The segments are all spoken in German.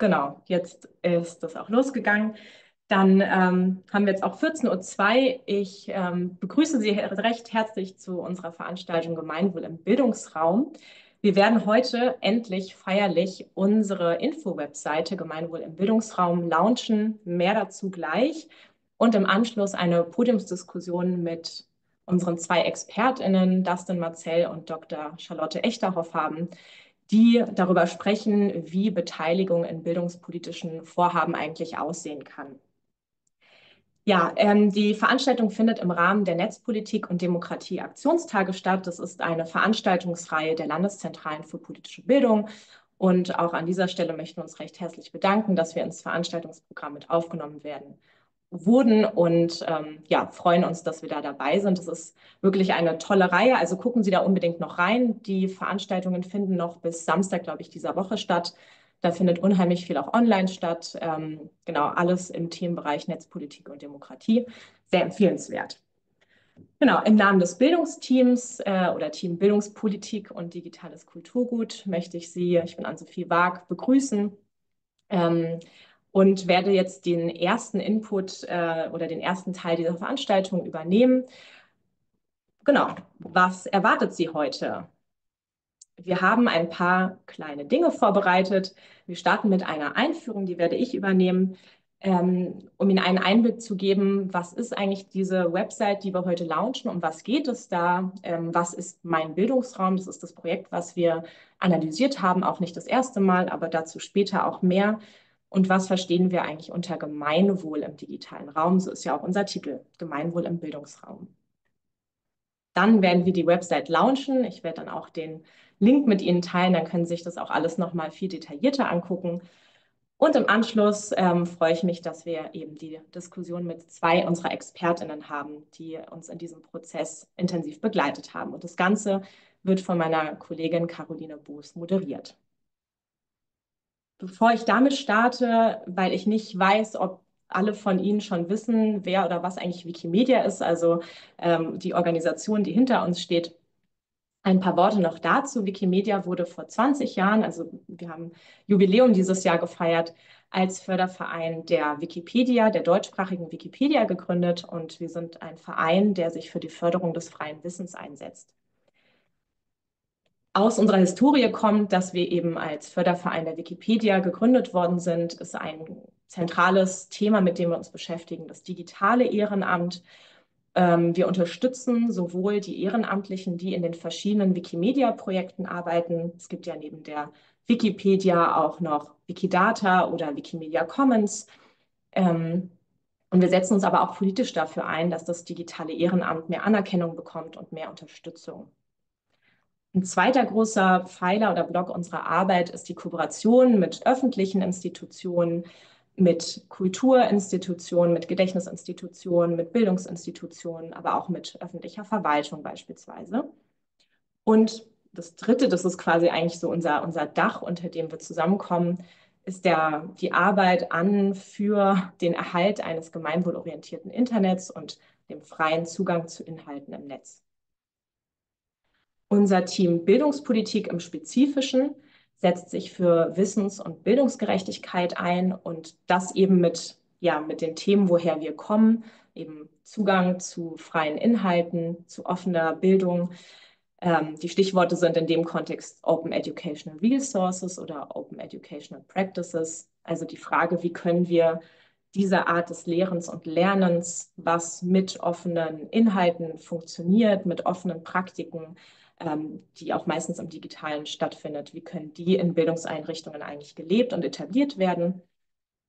Genau, jetzt ist das auch losgegangen. Dann ähm, haben wir jetzt auch 14.02 Uhr. Ich ähm, begrüße Sie recht herzlich zu unserer Veranstaltung Gemeinwohl im Bildungsraum. Wir werden heute endlich feierlich unsere Info-Webseite Gemeinwohl im Bildungsraum launchen. Mehr dazu gleich. Und im Anschluss eine Podiumsdiskussion mit unseren zwei ExpertInnen, Dustin Marcel und Dr. Charlotte Echterhoff haben, die darüber sprechen, wie Beteiligung in bildungspolitischen Vorhaben eigentlich aussehen kann. Ja, ähm, die Veranstaltung findet im Rahmen der Netzpolitik und Demokratie Aktionstage statt. Das ist eine Veranstaltungsreihe der Landeszentralen für politische Bildung. Und auch an dieser Stelle möchten wir uns recht herzlich bedanken, dass wir ins Veranstaltungsprogramm mit aufgenommen werden wurden und ähm, ja, freuen uns, dass wir da dabei sind. Das ist wirklich eine tolle Reihe. Also gucken Sie da unbedingt noch rein. Die Veranstaltungen finden noch bis Samstag, glaube ich, dieser Woche statt. Da findet unheimlich viel auch online statt. Ähm, genau, alles im Themenbereich Netzpolitik und Demokratie. Sehr empfehlenswert. Genau, im Namen des Bildungsteams äh, oder Team Bildungspolitik und digitales Kulturgut möchte ich Sie, ich bin Ann-Sophie Waag, begrüßen. Ähm, und werde jetzt den ersten Input äh, oder den ersten Teil dieser Veranstaltung übernehmen. Genau, was erwartet Sie heute? Wir haben ein paar kleine Dinge vorbereitet. Wir starten mit einer Einführung, die werde ich übernehmen, ähm, um Ihnen einen Einblick zu geben, was ist eigentlich diese Website, die wir heute launchen, um was geht es da, ähm, was ist mein Bildungsraum, das ist das Projekt, was wir analysiert haben, auch nicht das erste Mal, aber dazu später auch mehr. Und was verstehen wir eigentlich unter Gemeinwohl im digitalen Raum? So ist ja auch unser Titel, Gemeinwohl im Bildungsraum. Dann werden wir die Website launchen. Ich werde dann auch den Link mit Ihnen teilen, dann können Sie sich das auch alles nochmal viel detaillierter angucken. Und im Anschluss ähm, freue ich mich, dass wir eben die Diskussion mit zwei unserer ExpertInnen haben, die uns in diesem Prozess intensiv begleitet haben. Und das Ganze wird von meiner Kollegin Caroline Boos moderiert. Bevor ich damit starte, weil ich nicht weiß, ob alle von Ihnen schon wissen, wer oder was eigentlich Wikimedia ist, also ähm, die Organisation, die hinter uns steht. Ein paar Worte noch dazu. Wikimedia wurde vor 20 Jahren, also wir haben Jubiläum dieses Jahr gefeiert, als Förderverein der Wikipedia, der deutschsprachigen Wikipedia gegründet und wir sind ein Verein, der sich für die Förderung des freien Wissens einsetzt aus unserer Historie kommt, dass wir eben als Förderverein der Wikipedia gegründet worden sind, ist ein zentrales Thema, mit dem wir uns beschäftigen, das digitale Ehrenamt. Ähm, wir unterstützen sowohl die Ehrenamtlichen, die in den verschiedenen Wikimedia-Projekten arbeiten. Es gibt ja neben der Wikipedia auch noch Wikidata oder Wikimedia Commons. Ähm, und wir setzen uns aber auch politisch dafür ein, dass das digitale Ehrenamt mehr Anerkennung bekommt und mehr Unterstützung. Ein zweiter großer Pfeiler oder Block unserer Arbeit ist die Kooperation mit öffentlichen Institutionen, mit Kulturinstitutionen, mit Gedächtnisinstitutionen, mit Bildungsinstitutionen, aber auch mit öffentlicher Verwaltung beispielsweise. Und das Dritte, das ist quasi eigentlich so unser, unser Dach, unter dem wir zusammenkommen, ist der, die Arbeit an für den Erhalt eines gemeinwohlorientierten Internets und dem freien Zugang zu Inhalten im Netz. Unser Team Bildungspolitik im Spezifischen setzt sich für Wissens- und Bildungsgerechtigkeit ein und das eben mit, ja, mit den Themen, woher wir kommen, eben Zugang zu freien Inhalten, zu offener Bildung. Ähm, die Stichworte sind in dem Kontext Open Educational Resources oder Open Educational Practices. Also die Frage, wie können wir diese Art des Lehrens und Lernens, was mit offenen Inhalten funktioniert, mit offenen Praktiken, die auch meistens im Digitalen stattfindet. Wie können die in Bildungseinrichtungen eigentlich gelebt und etabliert werden?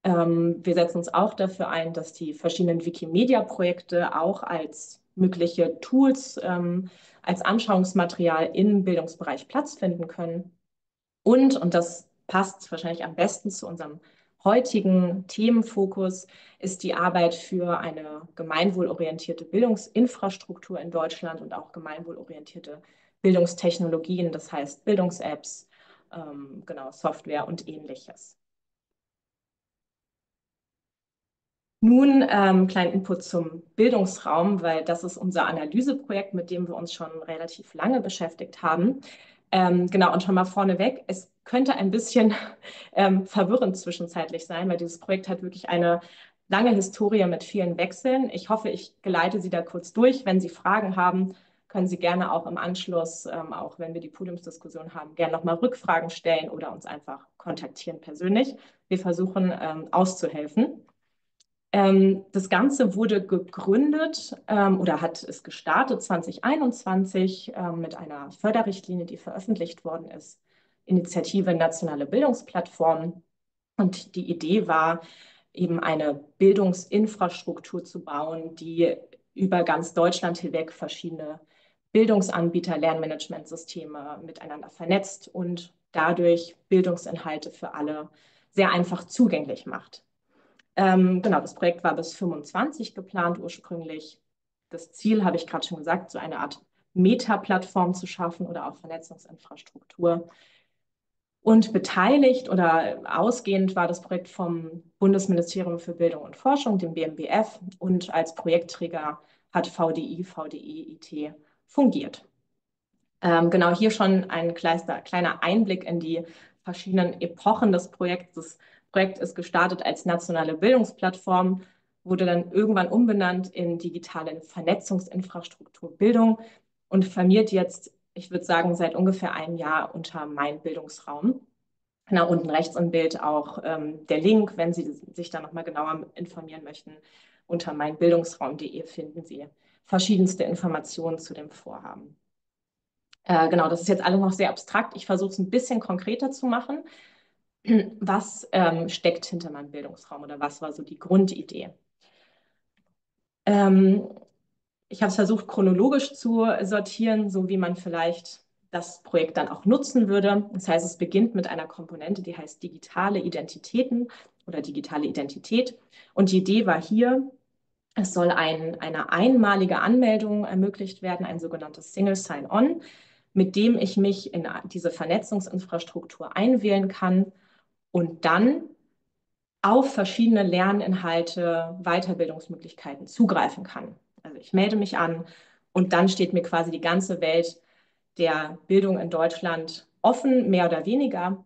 Ähm, wir setzen uns auch dafür ein, dass die verschiedenen Wikimedia-Projekte auch als mögliche Tools, ähm, als Anschauungsmaterial im Bildungsbereich Platz finden können. Und, und das passt wahrscheinlich am besten zu unserem heutigen Themenfokus, ist die Arbeit für eine gemeinwohlorientierte Bildungsinfrastruktur in Deutschland und auch gemeinwohlorientierte Bildungstechnologien, das heißt Bildungs-Apps, ähm, genau, Software und ähnliches. Nun ähm, kleinen Input zum Bildungsraum, weil das ist unser Analyseprojekt, mit dem wir uns schon relativ lange beschäftigt haben. Ähm, genau, und schon mal vorneweg, es könnte ein bisschen ähm, verwirrend zwischenzeitlich sein, weil dieses Projekt hat wirklich eine lange Historie mit vielen Wechseln. Ich hoffe, ich geleite Sie da kurz durch. Wenn Sie Fragen haben, können Sie gerne auch im Anschluss, ähm, auch wenn wir die Podiumsdiskussion haben, gerne nochmal Rückfragen stellen oder uns einfach kontaktieren persönlich. Wir versuchen ähm, auszuhelfen. Ähm, das Ganze wurde gegründet ähm, oder hat es gestartet 2021 ähm, mit einer Förderrichtlinie, die veröffentlicht worden ist, Initiative Nationale Bildungsplattform. Und die Idee war, eben eine Bildungsinfrastruktur zu bauen, die über ganz Deutschland hinweg verschiedene Bildungsanbieter, Lernmanagementsysteme miteinander vernetzt und dadurch Bildungsinhalte für alle sehr einfach zugänglich macht. Ähm, genau, das Projekt war bis 25 geplant ursprünglich. Das Ziel, habe ich gerade schon gesagt, so eine Art Meta-Plattform zu schaffen oder auch Vernetzungsinfrastruktur. Und beteiligt oder ausgehend war das Projekt vom Bundesministerium für Bildung und Forschung, dem BMBF, und als Projektträger hat VDI, VDE, IT fungiert. Ähm, genau hier schon ein kleiner Einblick in die verschiedenen Epochen des Projekts. Das Projekt ist gestartet als nationale Bildungsplattform, wurde dann irgendwann umbenannt in digitale Vernetzungsinfrastruktur Bildung und firmiert jetzt, ich würde sagen, seit ungefähr einem Jahr unter Mein Bildungsraum. Na, unten rechts im Bild auch ähm, der Link, wenn Sie sich da nochmal genauer informieren möchten. Unter meinbildungsraum.de finden Sie verschiedenste Informationen zu dem Vorhaben. Äh, genau, das ist jetzt alles noch sehr abstrakt. Ich versuche es ein bisschen konkreter zu machen. Was ähm, steckt hinter meinem Bildungsraum oder was war so die Grundidee? Ähm, ich habe es versucht, chronologisch zu sortieren, so wie man vielleicht das Projekt dann auch nutzen würde. Das heißt, es beginnt mit einer Komponente, die heißt digitale Identitäten oder digitale Identität. Und die Idee war hier, es soll ein, eine einmalige Anmeldung ermöglicht werden, ein sogenanntes Single Sign-On, mit dem ich mich in diese Vernetzungsinfrastruktur einwählen kann und dann auf verschiedene Lerninhalte, Weiterbildungsmöglichkeiten zugreifen kann. Also ich melde mich an und dann steht mir quasi die ganze Welt der Bildung in Deutschland offen, mehr oder weniger.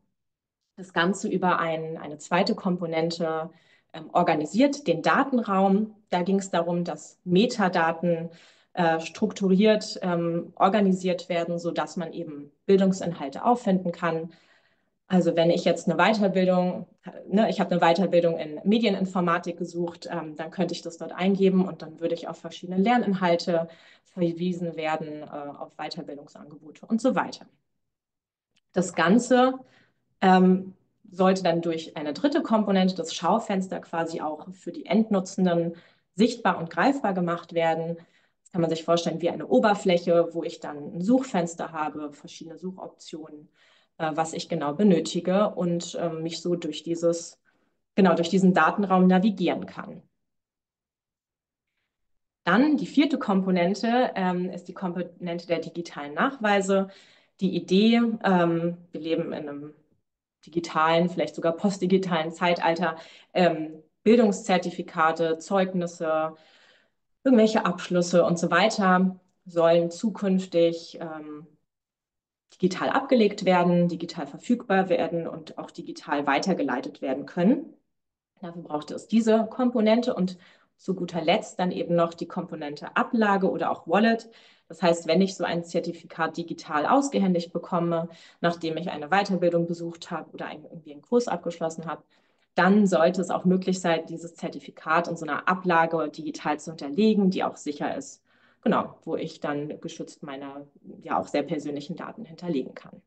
Das Ganze über ein, eine zweite Komponente ähm, organisiert, den Datenraum. Da ging es darum, dass Metadaten äh, strukturiert ähm, organisiert werden, sodass man eben Bildungsinhalte auffinden kann. Also wenn ich jetzt eine Weiterbildung, ne, ich habe eine Weiterbildung in Medieninformatik gesucht, ähm, dann könnte ich das dort eingeben und dann würde ich auf verschiedene Lerninhalte verwiesen werden, äh, auf Weiterbildungsangebote und so weiter. Das Ganze ähm, sollte dann durch eine dritte Komponente, das Schaufenster, quasi auch für die Endnutzenden sichtbar und greifbar gemacht werden. Das kann man sich vorstellen wie eine Oberfläche, wo ich dann ein Suchfenster habe, verschiedene Suchoptionen, äh, was ich genau benötige und äh, mich so durch dieses, genau durch diesen Datenraum navigieren kann. Dann die vierte Komponente ähm, ist die Komponente der digitalen Nachweise. Die Idee, ähm, wir leben in einem digitalen, vielleicht sogar postdigitalen Zeitalter ähm, Bildungszertifikate, Zeugnisse, irgendwelche Abschlüsse und so weiter sollen zukünftig ähm, digital abgelegt werden, digital verfügbar werden und auch digital weitergeleitet werden können. Dafür braucht es diese Komponente und zu guter Letzt dann eben noch die Komponente Ablage oder auch Wallet. Das heißt, wenn ich so ein Zertifikat digital ausgehändigt bekomme, nachdem ich eine Weiterbildung besucht habe oder irgendwie einen Kurs abgeschlossen habe, dann sollte es auch möglich sein, dieses Zertifikat in so einer Ablage digital zu hinterlegen, die auch sicher ist. Genau, wo ich dann geschützt meine ja auch sehr persönlichen Daten hinterlegen kann.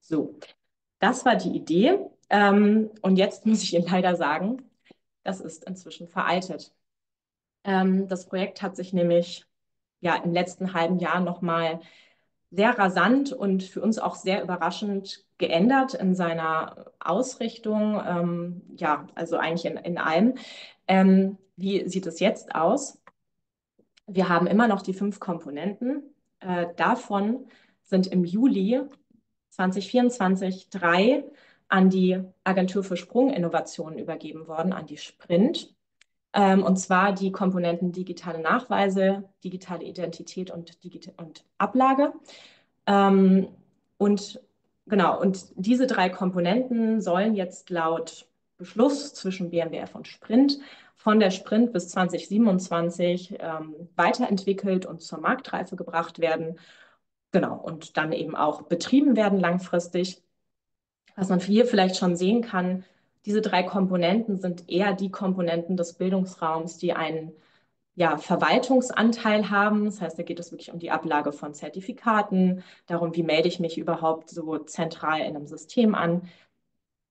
So, das war die Idee. Ähm, und jetzt muss ich Ihnen leider sagen, das ist inzwischen veraltet. Ähm, das Projekt hat sich nämlich ja im letzten halben Jahr nochmal sehr rasant und für uns auch sehr überraschend geändert in seiner Ausrichtung. Ähm, ja, also eigentlich in, in allem. Ähm, wie sieht es jetzt aus? Wir haben immer noch die fünf Komponenten. Äh, davon sind im Juli 2024 drei an die Agentur für Sprunginnovationen übergeben worden, an die Sprint. Ähm, und zwar die Komponenten digitale Nachweise, digitale Identität und, Digita und Ablage. Ähm, Und genau, und diese drei Komponenten sollen jetzt laut Beschluss zwischen BMWF und Sprint von der Sprint bis 2027 ähm, weiterentwickelt und zur Marktreife gebracht werden. Genau, und dann eben auch betrieben werden langfristig. Was man hier vielleicht schon sehen kann, diese drei Komponenten sind eher die Komponenten des Bildungsraums, die einen ja, Verwaltungsanteil haben. Das heißt, da geht es wirklich um die Ablage von Zertifikaten, darum, wie melde ich mich überhaupt so zentral in einem System an.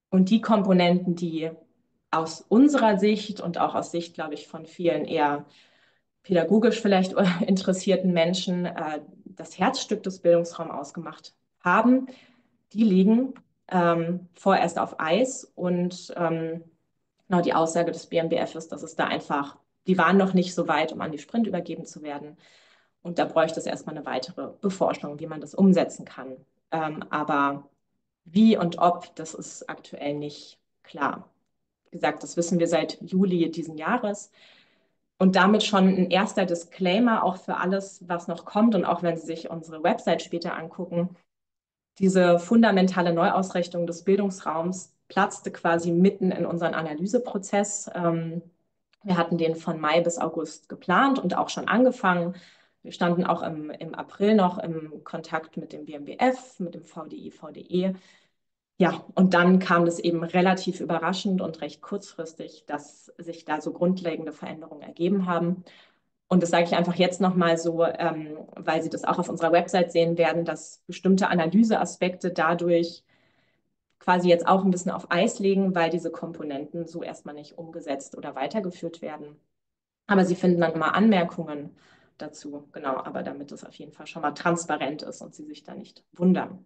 Und die Komponenten, die aus unserer Sicht und auch aus Sicht, glaube ich, von vielen eher pädagogisch vielleicht interessierten Menschen äh, das Herzstück des Bildungsraums ausgemacht haben, die liegen ähm, vorerst auf Eis und ähm, genau die Aussage des BMBF ist, dass es da einfach die waren noch nicht so weit, um an die Sprint übergeben zu werden. Und da bräuchte es erstmal eine weitere Beforschung, wie man das umsetzen kann. Ähm, aber wie und ob, das ist aktuell nicht klar. Wie gesagt, das wissen wir seit Juli diesen Jahres. Und damit schon ein erster Disclaimer auch für alles, was noch kommt. Und auch wenn Sie sich unsere Website später angucken, diese fundamentale Neuausrichtung des Bildungsraums platzte quasi mitten in unseren Analyseprozess. Ähm, wir hatten den von Mai bis August geplant und auch schon angefangen. Wir standen auch im, im April noch im Kontakt mit dem BMBF, mit dem VDI, VDE. Ja, und dann kam das eben relativ überraschend und recht kurzfristig, dass sich da so grundlegende Veränderungen ergeben haben. Und das sage ich einfach jetzt nochmal so, ähm, weil Sie das auch auf unserer Website sehen werden, dass bestimmte Analyseaspekte dadurch quasi jetzt auch ein bisschen auf Eis legen, weil diese Komponenten so erstmal nicht umgesetzt oder weitergeführt werden. Aber Sie finden dann immer Anmerkungen dazu, genau, aber damit es auf jeden Fall schon mal transparent ist und Sie sich da nicht wundern.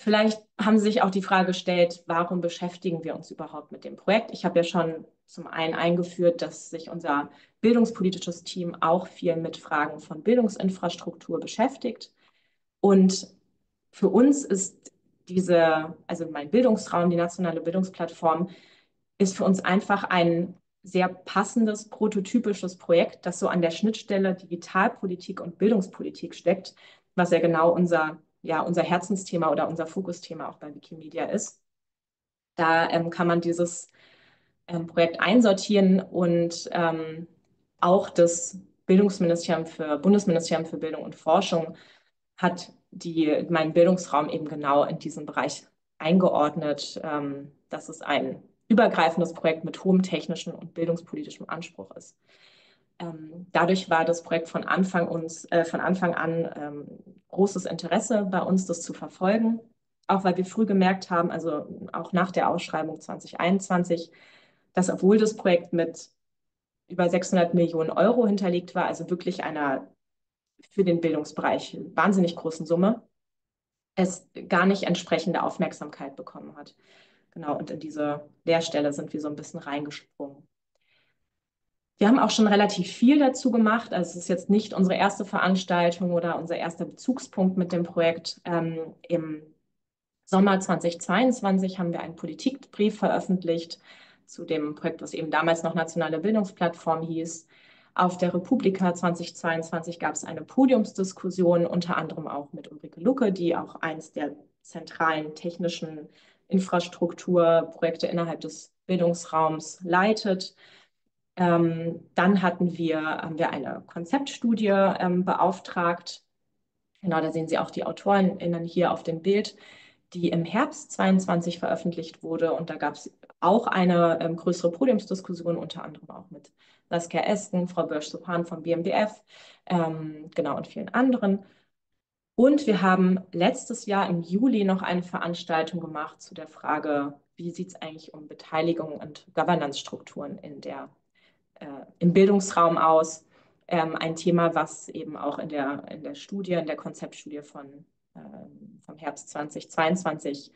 Vielleicht haben Sie sich auch die Frage gestellt, warum beschäftigen wir uns überhaupt mit dem Projekt? Ich habe ja schon zum einen eingeführt, dass sich unser bildungspolitisches Team auch viel mit Fragen von Bildungsinfrastruktur beschäftigt. Und für uns ist diese, also mein Bildungsraum, die nationale Bildungsplattform, ist für uns einfach ein sehr passendes, prototypisches Projekt, das so an der Schnittstelle Digitalpolitik und Bildungspolitik steckt, was ja genau unser, ja, unser Herzensthema oder unser Fokusthema auch bei Wikimedia ist. Da ähm, kann man dieses ähm, Projekt einsortieren und ähm, auch das Bildungsministerium für Bundesministerium für Bildung und Forschung hat die, meinen Bildungsraum eben genau in diesen Bereich eingeordnet, ähm, dass es ein übergreifendes Projekt mit hohem technischen und bildungspolitischem Anspruch ist. Ähm, dadurch war das Projekt von Anfang, uns, äh, von Anfang an ähm, großes Interesse bei uns, das zu verfolgen. Auch weil wir früh gemerkt haben, also auch nach der Ausschreibung 2021, dass obwohl das Projekt mit über 600 Millionen Euro hinterlegt war, also wirklich einer für den Bildungsbereich wahnsinnig großen Summe, es gar nicht entsprechende Aufmerksamkeit bekommen hat. Genau, und in diese Lehrstelle sind wir so ein bisschen reingesprungen. Wir haben auch schon relativ viel dazu gemacht. Also es ist jetzt nicht unsere erste Veranstaltung oder unser erster Bezugspunkt mit dem Projekt. Ähm, Im Sommer 2022 haben wir einen Politikbrief veröffentlicht zu dem Projekt, was eben damals noch Nationale Bildungsplattform hieß. Auf der Republika 2022 gab es eine Podiumsdiskussion, unter anderem auch mit Ulrike Lucke, die auch eines der zentralen technischen Infrastrukturprojekte innerhalb des Bildungsraums leitet. Ähm, dann hatten wir, haben wir eine Konzeptstudie ähm, beauftragt. Genau, da sehen Sie auch die AutorenInnen hier auf dem Bild, die im Herbst 22 veröffentlicht wurde. Und da gab es auch eine ähm, größere Podiumsdiskussion, unter anderem auch mit Saskia Esken, Frau Börsch-Sopan vom BMBF, ähm, genau, und vielen anderen. Und wir haben letztes Jahr im Juli noch eine Veranstaltung gemacht zu der Frage, wie sieht es eigentlich um Beteiligung und Governance-Strukturen in der, im Bildungsraum aus. Ähm, ein Thema, was eben auch in der, in der Studie, in der Konzeptstudie von, ähm, vom Herbst 2022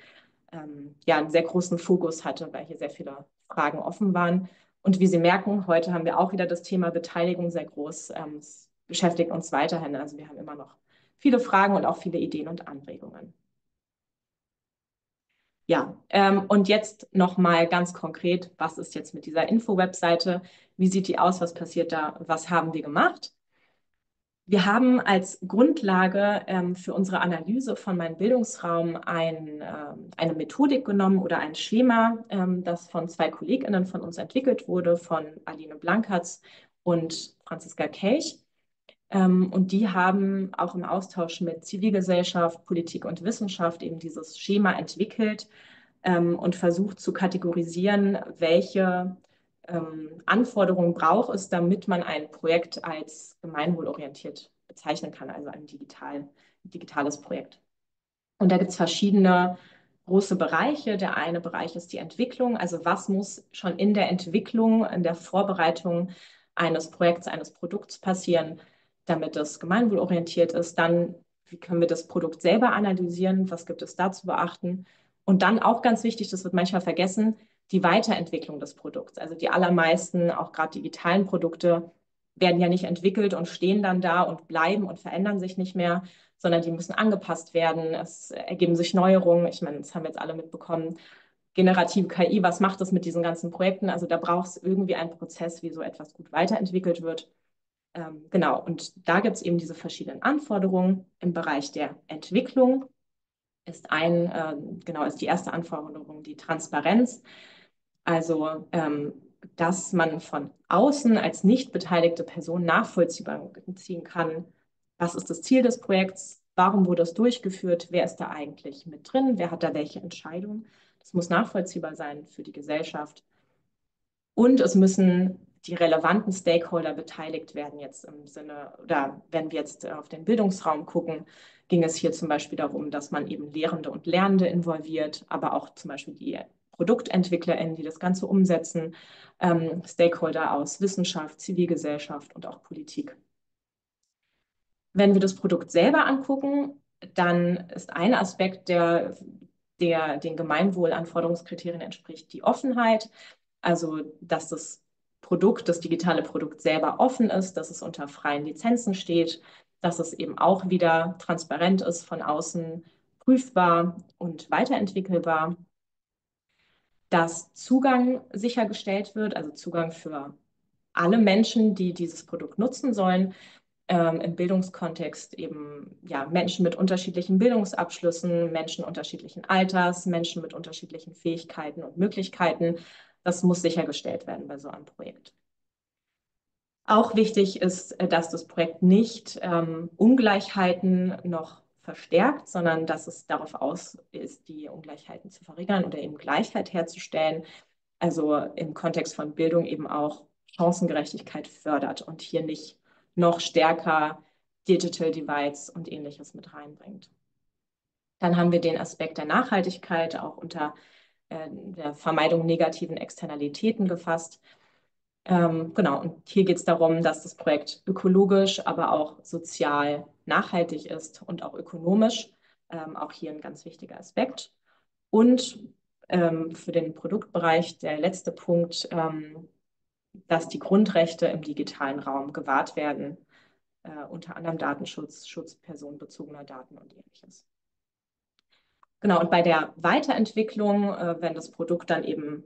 ähm, ja, einen sehr großen Fokus hatte, weil hier sehr viele Fragen offen waren. Und wie Sie merken, heute haben wir auch wieder das Thema Beteiligung sehr groß. Es beschäftigt uns weiterhin. Also wir haben immer noch viele Fragen und auch viele Ideen und Anregungen. Ja, und jetzt nochmal ganz konkret, was ist jetzt mit dieser Info-Webseite? Wie sieht die aus? Was passiert da? Was haben wir gemacht? Wir haben als Grundlage ähm, für unsere Analyse von meinem Bildungsraum ein, äh, eine Methodik genommen oder ein Schema, ähm, das von zwei KollegInnen von uns entwickelt wurde, von Aline Blankertz und Franziska Kelch. Ähm, und die haben auch im Austausch mit Zivilgesellschaft, Politik und Wissenschaft eben dieses Schema entwickelt ähm, und versucht zu kategorisieren, welche ähm, Anforderungen braucht es, damit man ein Projekt als gemeinwohlorientiert bezeichnen kann, also ein digital, digitales Projekt. Und da gibt es verschiedene große Bereiche. Der eine Bereich ist die Entwicklung, also was muss schon in der Entwicklung, in der Vorbereitung eines Projekts, eines Produkts passieren, damit es gemeinwohlorientiert ist. Dann, wie können wir das Produkt selber analysieren, was gibt es da zu beachten. Und dann auch ganz wichtig, das wird manchmal vergessen, die Weiterentwicklung des Produkts. Also die allermeisten, auch gerade digitalen Produkte, werden ja nicht entwickelt und stehen dann da und bleiben und verändern sich nicht mehr, sondern die müssen angepasst werden. Es ergeben sich Neuerungen. Ich meine, das haben jetzt alle mitbekommen. Generative KI, was macht das mit diesen ganzen Projekten? Also da braucht es irgendwie einen Prozess, wie so etwas gut weiterentwickelt wird. Ähm, genau, und da gibt es eben diese verschiedenen Anforderungen im Bereich der Entwicklung. Ist ein, äh, genau, ist die erste Anforderung die Transparenz. Also, ähm, dass man von außen als nicht beteiligte Person nachvollziehen kann, was ist das Ziel des Projekts, warum wurde es durchgeführt, wer ist da eigentlich mit drin, wer hat da welche Entscheidung. Das muss nachvollziehbar sein für die Gesellschaft. Und es müssen die relevanten Stakeholder beteiligt werden jetzt im Sinne, oder wenn wir jetzt auf den Bildungsraum gucken, ging es hier zum Beispiel darum, dass man eben Lehrende und Lernende involviert, aber auch zum Beispiel die ProduktentwicklerInnen, die das Ganze umsetzen, ähm, Stakeholder aus Wissenschaft, Zivilgesellschaft und auch Politik. Wenn wir das Produkt selber angucken, dann ist ein Aspekt, der, der den Gemeinwohlanforderungskriterien entspricht, die Offenheit. Also, dass das Produkt, das digitale Produkt selber offen ist, dass es unter freien Lizenzen steht, dass es eben auch wieder transparent ist, von außen prüfbar und weiterentwickelbar dass Zugang sichergestellt wird, also Zugang für alle Menschen, die dieses Produkt nutzen sollen. Ähm, Im Bildungskontext eben ja, Menschen mit unterschiedlichen Bildungsabschlüssen, Menschen unterschiedlichen Alters, Menschen mit unterschiedlichen Fähigkeiten und Möglichkeiten. Das muss sichergestellt werden bei so einem Projekt. Auch wichtig ist, äh, dass das Projekt nicht ähm, Ungleichheiten noch verstärkt, sondern dass es darauf aus ist, die Ungleichheiten zu verringern oder eben Gleichheit herzustellen. Also im Kontext von Bildung eben auch Chancengerechtigkeit fördert und hier nicht noch stärker Digital Divides und ähnliches mit reinbringt. Dann haben wir den Aspekt der Nachhaltigkeit auch unter äh, der Vermeidung negativen Externalitäten gefasst. Ähm, genau, und hier geht es darum, dass das Projekt ökologisch, aber auch sozial nachhaltig ist und auch ökonomisch. Ähm, auch hier ein ganz wichtiger Aspekt. Und ähm, für den Produktbereich der letzte Punkt, ähm, dass die Grundrechte im digitalen Raum gewahrt werden, äh, unter anderem Datenschutz, Schutz personenbezogener Daten und ähnliches. Genau, und bei der Weiterentwicklung, äh, wenn das Produkt dann eben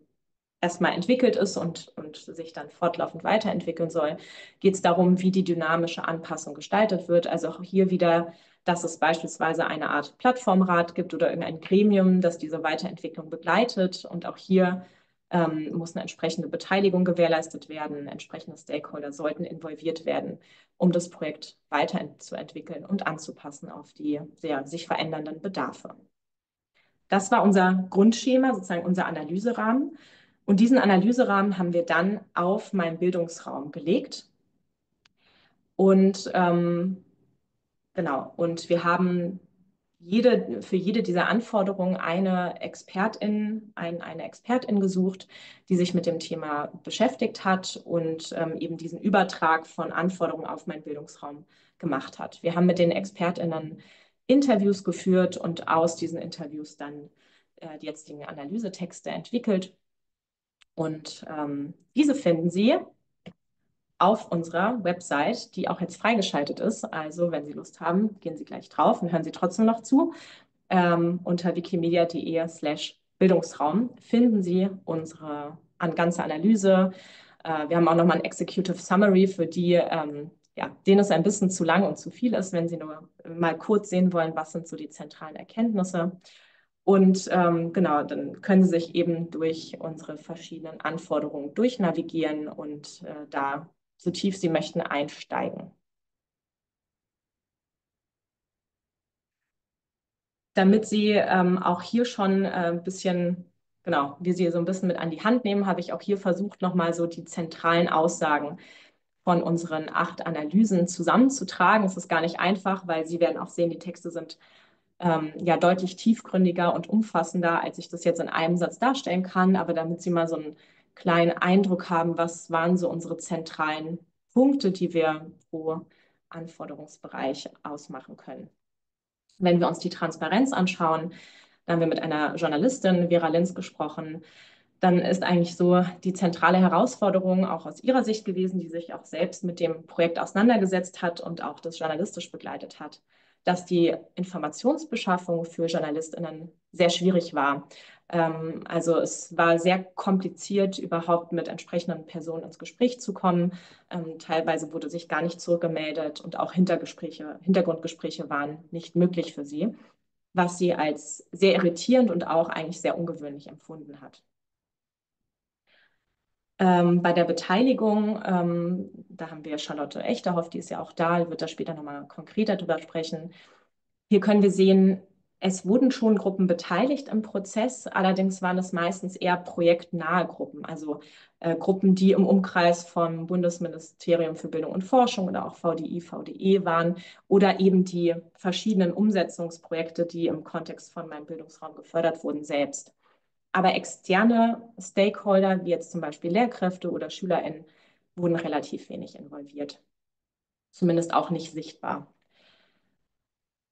erstmal entwickelt ist und, und sich dann fortlaufend weiterentwickeln soll, geht es darum, wie die dynamische Anpassung gestaltet wird. Also auch hier wieder, dass es beispielsweise eine Art Plattformrat gibt oder irgendein Gremium, das diese Weiterentwicklung begleitet. Und auch hier ähm, muss eine entsprechende Beteiligung gewährleistet werden. Entsprechende Stakeholder sollten involviert werden, um das Projekt weiterzuentwickeln und anzupassen auf die sehr sich verändernden Bedarfe. Das war unser Grundschema, sozusagen unser Analyserahmen. Und diesen Analyserahmen haben wir dann auf meinen Bildungsraum gelegt. Und ähm, genau, und wir haben jede, für jede dieser Anforderungen eine Expertin, ein, eine Expertin gesucht, die sich mit dem Thema beschäftigt hat und ähm, eben diesen Übertrag von Anforderungen auf meinen Bildungsraum gemacht hat. Wir haben mit den ExpertInnen Interviews geführt und aus diesen Interviews dann äh, die jetzigen Analysetexte entwickelt und ähm, diese finden Sie auf unserer Website, die auch jetzt freigeschaltet ist. Also wenn Sie Lust haben, gehen Sie gleich drauf und hören Sie trotzdem noch zu. Ähm, unter wikimedia.de slash Bildungsraum finden Sie unsere an ganze Analyse. Äh, wir haben auch nochmal ein Executive Summary für die, ähm, ja, denen es ein bisschen zu lang und zu viel ist, wenn Sie nur mal kurz sehen wollen, was sind so die zentralen Erkenntnisse. Und ähm, genau, dann können Sie sich eben durch unsere verschiedenen Anforderungen durchnavigieren und äh, da, so tief Sie möchten, einsteigen. Damit Sie ähm, auch hier schon äh, ein bisschen, genau, wir Sie so ein bisschen mit an die Hand nehmen, habe ich auch hier versucht, nochmal so die zentralen Aussagen von unseren acht Analysen zusammenzutragen. Es ist gar nicht einfach, weil Sie werden auch sehen, die Texte sind ähm, ja deutlich tiefgründiger und umfassender, als ich das jetzt in einem Satz darstellen kann. Aber damit Sie mal so einen kleinen Eindruck haben, was waren so unsere zentralen Punkte, die wir pro Anforderungsbereich ausmachen können. Wenn wir uns die Transparenz anschauen, da haben wir mit einer Journalistin, Vera Linz, gesprochen. Dann ist eigentlich so die zentrale Herausforderung auch aus ihrer Sicht gewesen, die sich auch selbst mit dem Projekt auseinandergesetzt hat und auch das journalistisch begleitet hat, dass die Informationsbeschaffung für JournalistInnen sehr schwierig war. Ähm, also es war sehr kompliziert, überhaupt mit entsprechenden Personen ins Gespräch zu kommen. Ähm, teilweise wurde sich gar nicht zurückgemeldet und auch Hintergespräche, Hintergrundgespräche waren nicht möglich für sie, was sie als sehr irritierend und auch eigentlich sehr ungewöhnlich empfunden hat. Ähm, bei der Beteiligung, ähm, da haben wir Charlotte Echterhoff, die ist ja auch da, wird da später nochmal konkreter drüber sprechen. Hier können wir sehen, es wurden schon Gruppen beteiligt im Prozess, allerdings waren es meistens eher projektnahe Gruppen, also äh, Gruppen, die im Umkreis vom Bundesministerium für Bildung und Forschung oder auch VDI, VDE waren oder eben die verschiedenen Umsetzungsprojekte, die im Kontext von meinem Bildungsraum gefördert wurden, selbst. Aber externe Stakeholder, wie jetzt zum Beispiel Lehrkräfte oder SchülerInnen, wurden relativ wenig involviert. Zumindest auch nicht sichtbar.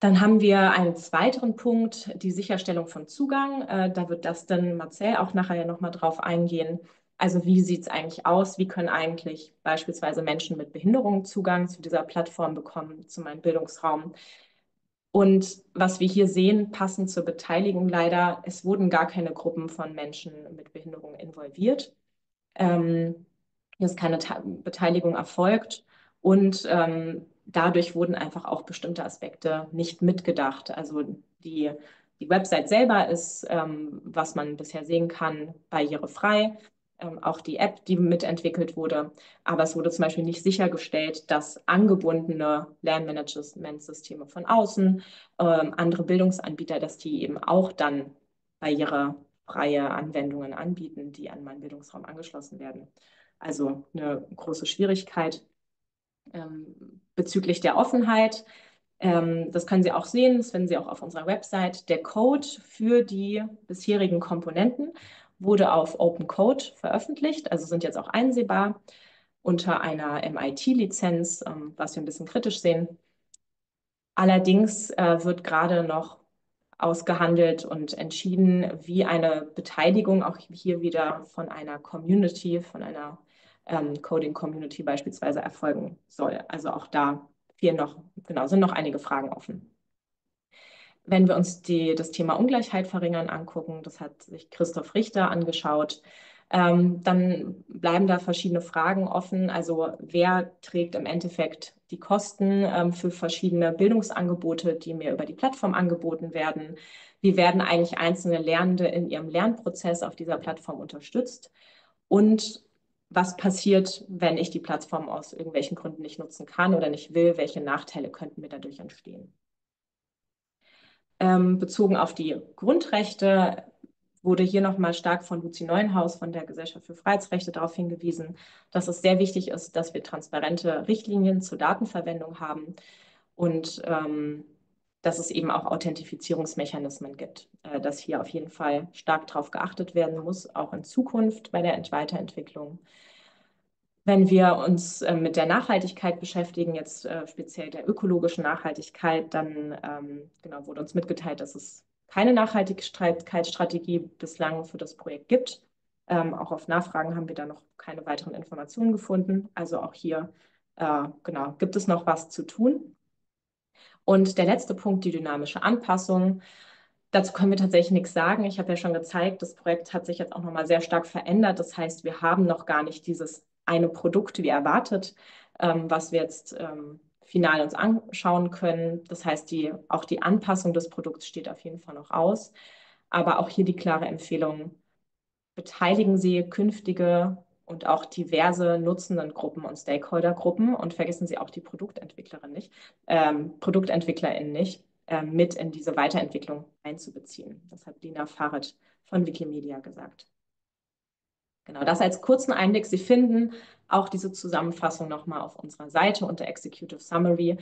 Dann haben wir einen zweiten Punkt, die Sicherstellung von Zugang. Äh, da wird das dann Marcel auch nachher ja nochmal drauf eingehen. Also wie sieht es eigentlich aus? Wie können eigentlich beispielsweise Menschen mit Behinderungen Zugang zu dieser Plattform bekommen, zu meinem Bildungsraum? Und was wir hier sehen, passend zur Beteiligung leider, es wurden gar keine Gruppen von Menschen mit Behinderung involviert. Ähm, hier ist keine Ta Beteiligung erfolgt und ähm, dadurch wurden einfach auch bestimmte Aspekte nicht mitgedacht. Also die, die Website selber ist, ähm, was man bisher sehen kann, barrierefrei ähm, auch die App, die mitentwickelt wurde. Aber es wurde zum Beispiel nicht sichergestellt, dass angebundene Lernmanagementsysteme von außen, ähm, andere Bildungsanbieter, dass die eben auch dann barrierefreie Anwendungen anbieten, die an meinen Bildungsraum angeschlossen werden. Also eine große Schwierigkeit ähm, bezüglich der Offenheit. Ähm, das können Sie auch sehen, das finden Sie auch auf unserer Website. Der Code für die bisherigen Komponenten wurde auf Open Code veröffentlicht, also sind jetzt auch einsehbar unter einer MIT-Lizenz, ähm, was wir ein bisschen kritisch sehen. Allerdings äh, wird gerade noch ausgehandelt und entschieden, wie eine Beteiligung auch hier wieder von einer Community, von einer ähm, Coding-Community beispielsweise erfolgen soll. Also auch da fehlen noch, genau, sind noch einige Fragen offen. Wenn wir uns die, das Thema Ungleichheit verringern angucken, das hat sich Christoph Richter angeschaut, ähm, dann bleiben da verschiedene Fragen offen. Also wer trägt im Endeffekt die Kosten ähm, für verschiedene Bildungsangebote, die mir über die Plattform angeboten werden? Wie werden eigentlich einzelne Lernende in ihrem Lernprozess auf dieser Plattform unterstützt? Und was passiert, wenn ich die Plattform aus irgendwelchen Gründen nicht nutzen kann oder nicht will? Welche Nachteile könnten mir dadurch entstehen? Ähm, bezogen auf die Grundrechte wurde hier nochmal stark von Luzi Neuenhaus von der Gesellschaft für Freiheitsrechte darauf hingewiesen, dass es sehr wichtig ist, dass wir transparente Richtlinien zur Datenverwendung haben und ähm, dass es eben auch Authentifizierungsmechanismen gibt, äh, dass hier auf jeden Fall stark darauf geachtet werden muss, auch in Zukunft bei der Weiterentwicklung. Wenn wir uns äh, mit der Nachhaltigkeit beschäftigen, jetzt äh, speziell der ökologischen Nachhaltigkeit, dann ähm, genau, wurde uns mitgeteilt, dass es keine Nachhaltigkeitsstrategie bislang für das Projekt gibt. Ähm, auch auf Nachfragen haben wir da noch keine weiteren Informationen gefunden. Also auch hier äh, genau, gibt es noch was zu tun. Und der letzte Punkt, die dynamische Anpassung. Dazu können wir tatsächlich nichts sagen. Ich habe ja schon gezeigt, das Projekt hat sich jetzt auch nochmal sehr stark verändert. Das heißt, wir haben noch gar nicht dieses eine Produkt wie erwartet. ähm, was wir jetzt ähm, final uns anschauen können. Das heißt, die, auch die Anpassung des Produkts steht auf jeden Fall noch aus. Aber auch hier die klare Empfehlung, beteiligen Sie künftige und auch diverse nutzenden Gruppen und Stakeholdergruppen und vergessen Sie auch die Produktentwicklerin nicht, ähm, ProduktentwicklerInnen nicht, äh, mit in diese Weiterentwicklung einzubeziehen. Das hat Lina Farid von Wikimedia gesagt. Genau, das als kurzen Einblick. Sie finden auch diese Zusammenfassung nochmal auf unserer Seite unter Executive Summary.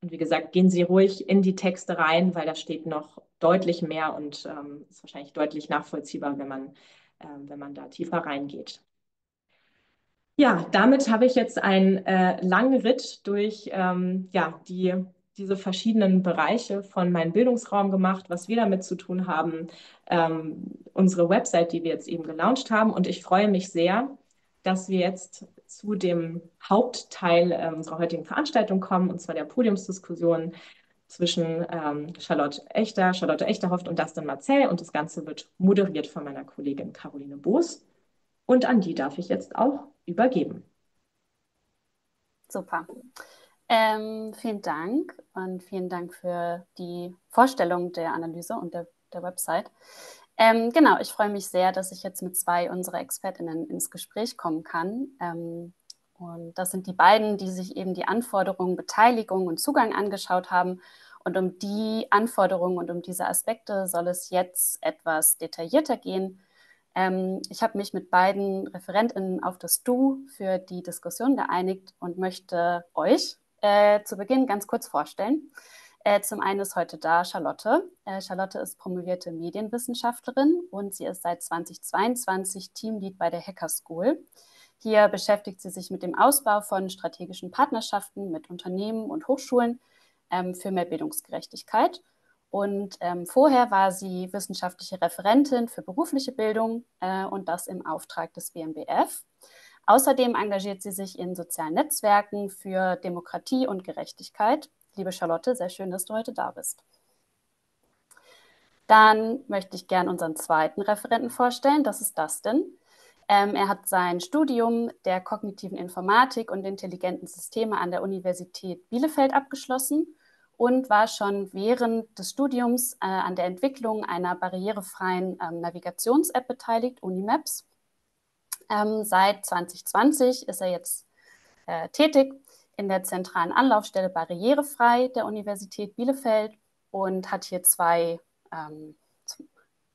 Und wie gesagt, gehen Sie ruhig in die Texte rein, weil da steht noch deutlich mehr und ähm, ist wahrscheinlich deutlich nachvollziehbar, wenn man, äh, wenn man da tiefer reingeht. Ja, damit habe ich jetzt einen äh, langen Ritt durch ähm, ja, die, diese verschiedenen Bereiche von meinem Bildungsraum gemacht, was wir damit zu tun haben, ähm, unsere Website, die wir jetzt eben gelauncht haben. Und ich freue mich sehr, dass wir jetzt zu dem Hauptteil äh, unserer heutigen Veranstaltung kommen, und zwar der Podiumsdiskussion zwischen ähm, Charlotte Echter, Charlotte Echterhoft und Dustin Marcel. Und das Ganze wird moderiert von meiner Kollegin Caroline Boos. Und an die darf ich jetzt auch übergeben. Super. Ähm, vielen Dank und vielen Dank für die Vorstellung der Analyse und der, der Website. Ähm, genau, ich freue mich sehr, dass ich jetzt mit zwei unserer ExpertInnen ins Gespräch kommen kann. Ähm, und das sind die beiden, die sich eben die Anforderungen, Beteiligung und Zugang angeschaut haben. Und um die Anforderungen und um diese Aspekte soll es jetzt etwas detaillierter gehen. Ähm, ich habe mich mit beiden ReferentInnen auf das Du für die Diskussion geeinigt und möchte euch äh, zu Beginn ganz kurz vorstellen. Äh, zum einen ist heute da Charlotte. Äh, Charlotte ist promovierte Medienwissenschaftlerin und sie ist seit 2022 Teamlead bei der Hacker School. Hier beschäftigt sie sich mit dem Ausbau von strategischen Partnerschaften mit Unternehmen und Hochschulen ähm, für mehr Bildungsgerechtigkeit und ähm, vorher war sie wissenschaftliche Referentin für berufliche Bildung äh, und das im Auftrag des BMBF. Außerdem engagiert sie sich in sozialen Netzwerken für Demokratie und Gerechtigkeit. Liebe Charlotte, sehr schön, dass du heute da bist. Dann möchte ich gerne unseren zweiten Referenten vorstellen. Das ist Dustin. Ähm, er hat sein Studium der kognitiven Informatik und intelligenten Systeme an der Universität Bielefeld abgeschlossen und war schon während des Studiums äh, an der Entwicklung einer barrierefreien ähm, Navigations-App beteiligt, Unimaps. Ähm, seit 2020 ist er jetzt äh, tätig in der zentralen Anlaufstelle Barrierefrei der Universität Bielefeld und hat hier zwei, ähm,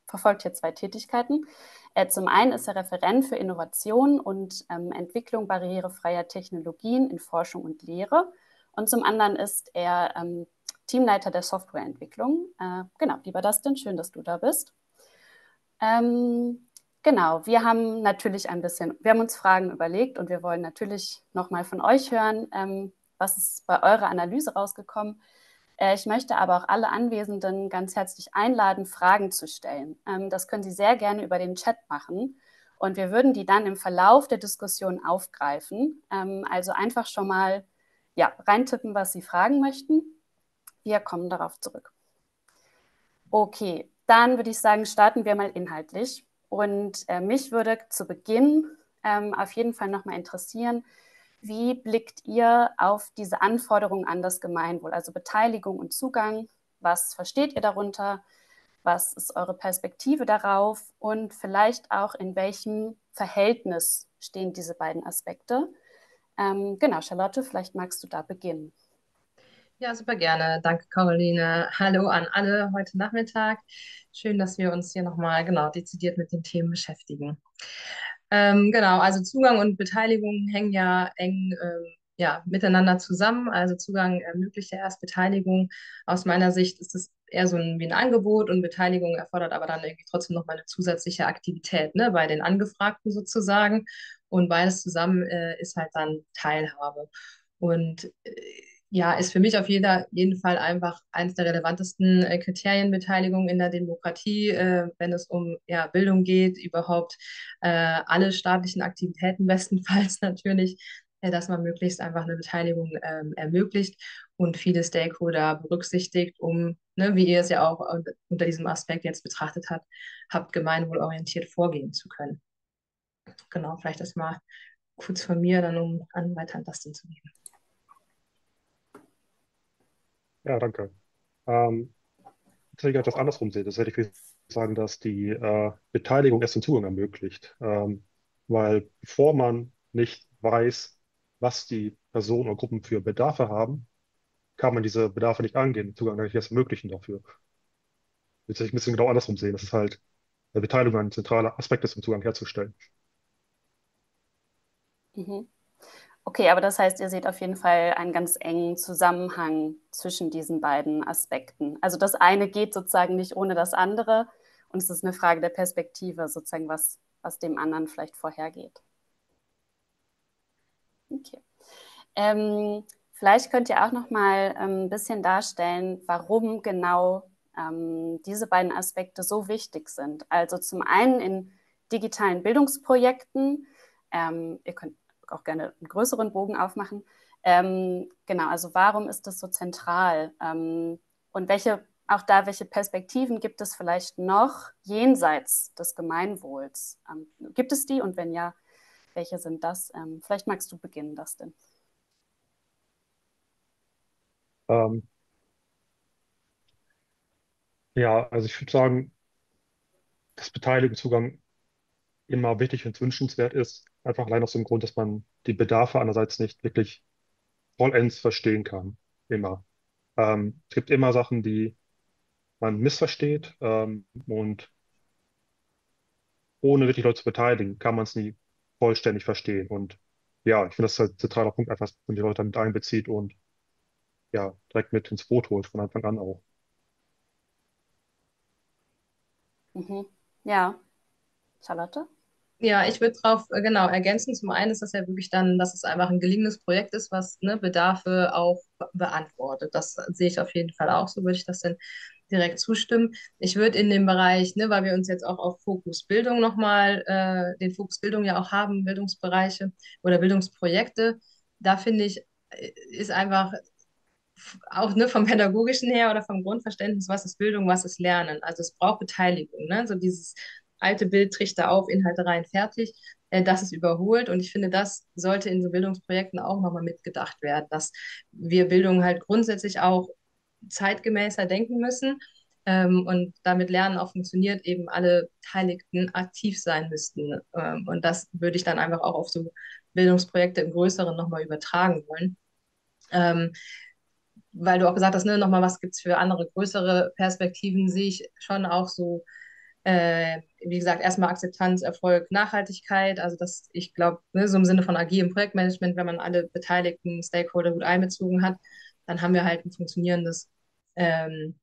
verfolgt hier zwei Tätigkeiten. Äh, zum einen ist er Referent für Innovation und ähm, Entwicklung barrierefreier Technologien in Forschung und Lehre. Und zum anderen ist er ähm, Teamleiter der Softwareentwicklung. Äh, genau, lieber Dustin, schön, dass du da bist. Ähm, genau, wir haben natürlich ein bisschen, wir haben uns Fragen überlegt und wir wollen natürlich nochmal von euch hören, ähm, was ist bei eurer Analyse rausgekommen. Äh, ich möchte aber auch alle Anwesenden ganz herzlich einladen, Fragen zu stellen. Ähm, das können Sie sehr gerne über den Chat machen. Und wir würden die dann im Verlauf der Diskussion aufgreifen. Ähm, also einfach schon mal ja, reintippen, was Sie fragen möchten. Wir kommen darauf zurück. Okay, dann würde ich sagen, starten wir mal inhaltlich. Und äh, mich würde zu Beginn ähm, auf jeden Fall nochmal interessieren, wie blickt ihr auf diese Anforderungen an das Gemeinwohl, also Beteiligung und Zugang? Was versteht ihr darunter? Was ist eure Perspektive darauf? Und vielleicht auch in welchem Verhältnis stehen diese beiden Aspekte? Ähm, genau, Charlotte, vielleicht magst du da beginnen. Ja, super gerne. Danke, Caroline. Hallo an alle heute Nachmittag. Schön, dass wir uns hier nochmal genau dezidiert mit den Themen beschäftigen. Ähm, genau, also Zugang und Beteiligung hängen ja eng ähm, ja, miteinander zusammen. Also Zugang ermöglicht ja erst Beteiligung. Aus meiner Sicht ist es eher so ein, wie ein Angebot und Beteiligung erfordert aber dann irgendwie trotzdem nochmal eine zusätzliche Aktivität ne, bei den Angefragten sozusagen. Und beides zusammen äh, ist halt dann Teilhabe. Und äh, ja, ist für mich auf jeder, jeden Fall einfach eines der relevantesten äh, Kriterien Beteiligung in der Demokratie, äh, wenn es um ja, Bildung geht, überhaupt äh, alle staatlichen Aktivitäten bestenfalls natürlich, äh, dass man möglichst einfach eine Beteiligung ähm, ermöglicht und viele Stakeholder berücksichtigt, um, ne, wie ihr es ja auch unter diesem Aspekt jetzt betrachtet habt, habt gemeinwohlorientiert vorgehen zu können. Genau, vielleicht das mal kurz von mir, dann um an weiter an zu geben. Ja, danke. Ähm, tatsächlich etwas andersrum sehe. Das hätte ich sagen, dass die äh, Beteiligung erst den Zugang ermöglicht. Ähm, weil bevor man nicht weiß, was die Personen oder Gruppen für Bedarfe haben, kann man diese Bedarfe nicht angehen, Zugang eigentlich erst ermöglichen dafür. Jetzt ich ein bisschen genau andersrum sehen. Das ist halt eine Beteiligung ein zentraler Aspekt ist, um Zugang herzustellen. Mhm. Okay, aber das heißt, ihr seht auf jeden Fall einen ganz engen Zusammenhang zwischen diesen beiden Aspekten. Also das eine geht sozusagen nicht ohne das andere und es ist eine Frage der Perspektive, sozusagen, was, was dem anderen vielleicht vorhergeht. Okay. Ähm, vielleicht könnt ihr auch noch mal ähm, ein bisschen darstellen, warum genau ähm, diese beiden Aspekte so wichtig sind. Also zum einen in digitalen Bildungsprojekten. Ähm, ihr könnt auch gerne einen größeren Bogen aufmachen. Ähm, genau, also warum ist das so zentral? Ähm, und welche, auch da, welche Perspektiven gibt es vielleicht noch jenseits des Gemeinwohls? Ähm, gibt es die und wenn ja, welche sind das? Ähm, vielleicht magst du beginnen, Dustin. Ähm, ja, also ich würde sagen, dass Beteiligungszugang immer wichtig und wünschenswert ist, einfach allein aus dem Grund, dass man die Bedarfe einerseits nicht wirklich vollends verstehen kann. Immer. Ähm, es gibt immer Sachen, die man missversteht ähm, und ohne wirklich Leute zu beteiligen, kann man es nie vollständig verstehen. Und ja, ich finde, das ist halt ein zentraler Punkt, einfach, dass man die Leute mit einbezieht und ja, direkt mit ins Boot holt, von Anfang an auch. Mhm. Ja, Charlotte? Ja, ich würde darauf äh, genau ergänzen. Zum einen ist das ja wirklich dann, dass es einfach ein gelingendes Projekt ist, was ne, Bedarfe auch beantwortet. Das sehe ich auf jeden Fall auch. So würde ich das dann direkt zustimmen. Ich würde in dem Bereich, ne, weil wir uns jetzt auch auf Fokus Bildung nochmal, äh, den Fokus Bildung ja auch haben, Bildungsbereiche oder Bildungsprojekte, da finde ich, äh, ist einfach auch ne, vom Pädagogischen her oder vom Grundverständnis, was ist Bildung, was ist Lernen. Also es braucht Beteiligung. Ne? So dieses alte Bild Trichter auf, Inhalte rein, fertig. Äh, das ist überholt und ich finde, das sollte in so Bildungsprojekten auch nochmal mitgedacht werden, dass wir Bildung halt grundsätzlich auch zeitgemäßer denken müssen ähm, und damit Lernen auch funktioniert, eben alle Beteiligten aktiv sein müssten. Ähm, und das würde ich dann einfach auch auf so Bildungsprojekte im Größeren nochmal übertragen wollen. Ähm, weil du auch gesagt hast, ne, nochmal, was gibt es für andere größere Perspektiven, sehe ich schon auch so äh, wie gesagt, erstmal Akzeptanz, Erfolg, Nachhaltigkeit. Also das, ich glaube, ne, so im Sinne von agilem Projektmanagement, wenn man alle beteiligten Stakeholder gut einbezogen hat, dann haben wir halt ein funktionierendes, ähm,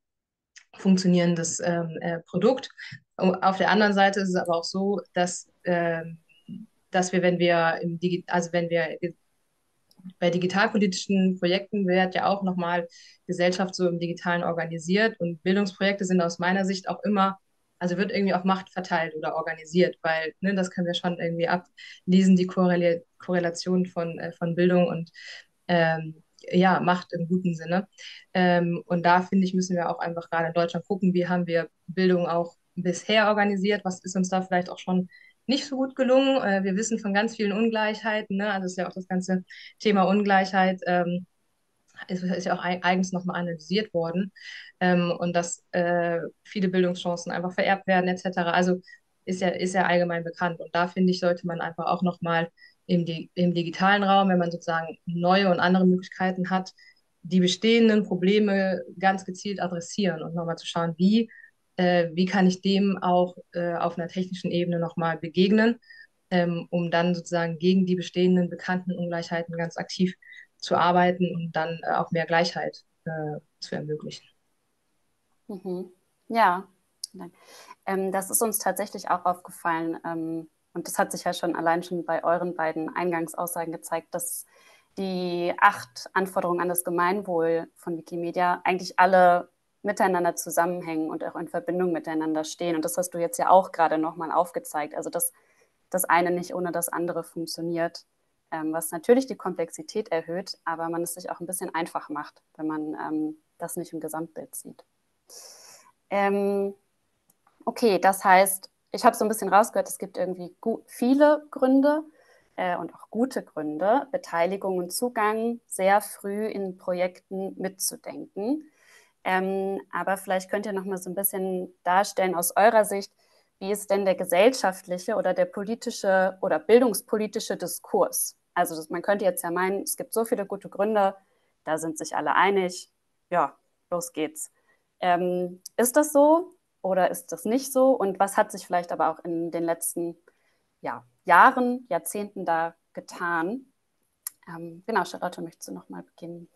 funktionierendes ähm, äh, Produkt. Auf der anderen Seite ist es aber auch so, dass, äh, dass wir, wenn wir im Digi also wenn wir bei digitalpolitischen Projekten wird ja auch nochmal Gesellschaft so im Digitalen organisiert und Bildungsprojekte sind aus meiner Sicht auch immer also wird irgendwie auf Macht verteilt oder organisiert, weil ne, das können wir schon irgendwie ablesen, die Korrel Korrelation von, äh, von Bildung und ähm, ja, Macht im guten Sinne. Ähm, und da finde ich, müssen wir auch einfach gerade in Deutschland gucken, wie haben wir Bildung auch bisher organisiert, was ist uns da vielleicht auch schon nicht so gut gelungen. Äh, wir wissen von ganz vielen Ungleichheiten, ne? also ist ja auch das ganze Thema Ungleichheit. Ähm, ist, ist ja auch eigens nochmal analysiert worden ähm, und dass äh, viele Bildungschancen einfach vererbt werden etc. Also ist ja, ist ja allgemein bekannt und da finde ich, sollte man einfach auch nochmal im, im digitalen Raum, wenn man sozusagen neue und andere Möglichkeiten hat, die bestehenden Probleme ganz gezielt adressieren und nochmal zu schauen, wie, äh, wie kann ich dem auch äh, auf einer technischen Ebene nochmal begegnen, ähm, um dann sozusagen gegen die bestehenden bekannten Ungleichheiten ganz aktiv zu arbeiten und dann äh, auch mehr Gleichheit äh, zu ermöglichen. Mhm. Ja, ähm, das ist uns tatsächlich auch aufgefallen. Ähm, und das hat sich ja schon allein schon bei euren beiden Eingangsaussagen gezeigt, dass die acht Anforderungen an das Gemeinwohl von Wikimedia eigentlich alle miteinander zusammenhängen und auch in Verbindung miteinander stehen. Und das hast du jetzt ja auch gerade nochmal aufgezeigt. Also, dass das eine nicht ohne das andere funktioniert was natürlich die Komplexität erhöht, aber man es sich auch ein bisschen einfach macht, wenn man ähm, das nicht im Gesamtbild sieht. Ähm, okay, das heißt, ich habe so ein bisschen rausgehört, es gibt irgendwie viele Gründe äh, und auch gute Gründe, Beteiligung und Zugang sehr früh in Projekten mitzudenken. Ähm, aber vielleicht könnt ihr noch mal so ein bisschen darstellen aus eurer Sicht, wie ist denn der gesellschaftliche oder der politische oder bildungspolitische Diskurs? Also das, man könnte jetzt ja meinen, es gibt so viele gute Gründe, da sind sich alle einig, ja, los geht's. Ähm, ist das so oder ist das nicht so? Und was hat sich vielleicht aber auch in den letzten ja, Jahren, Jahrzehnten da getan? Ähm, genau, Charlotte, möchtest du noch mal beginnen?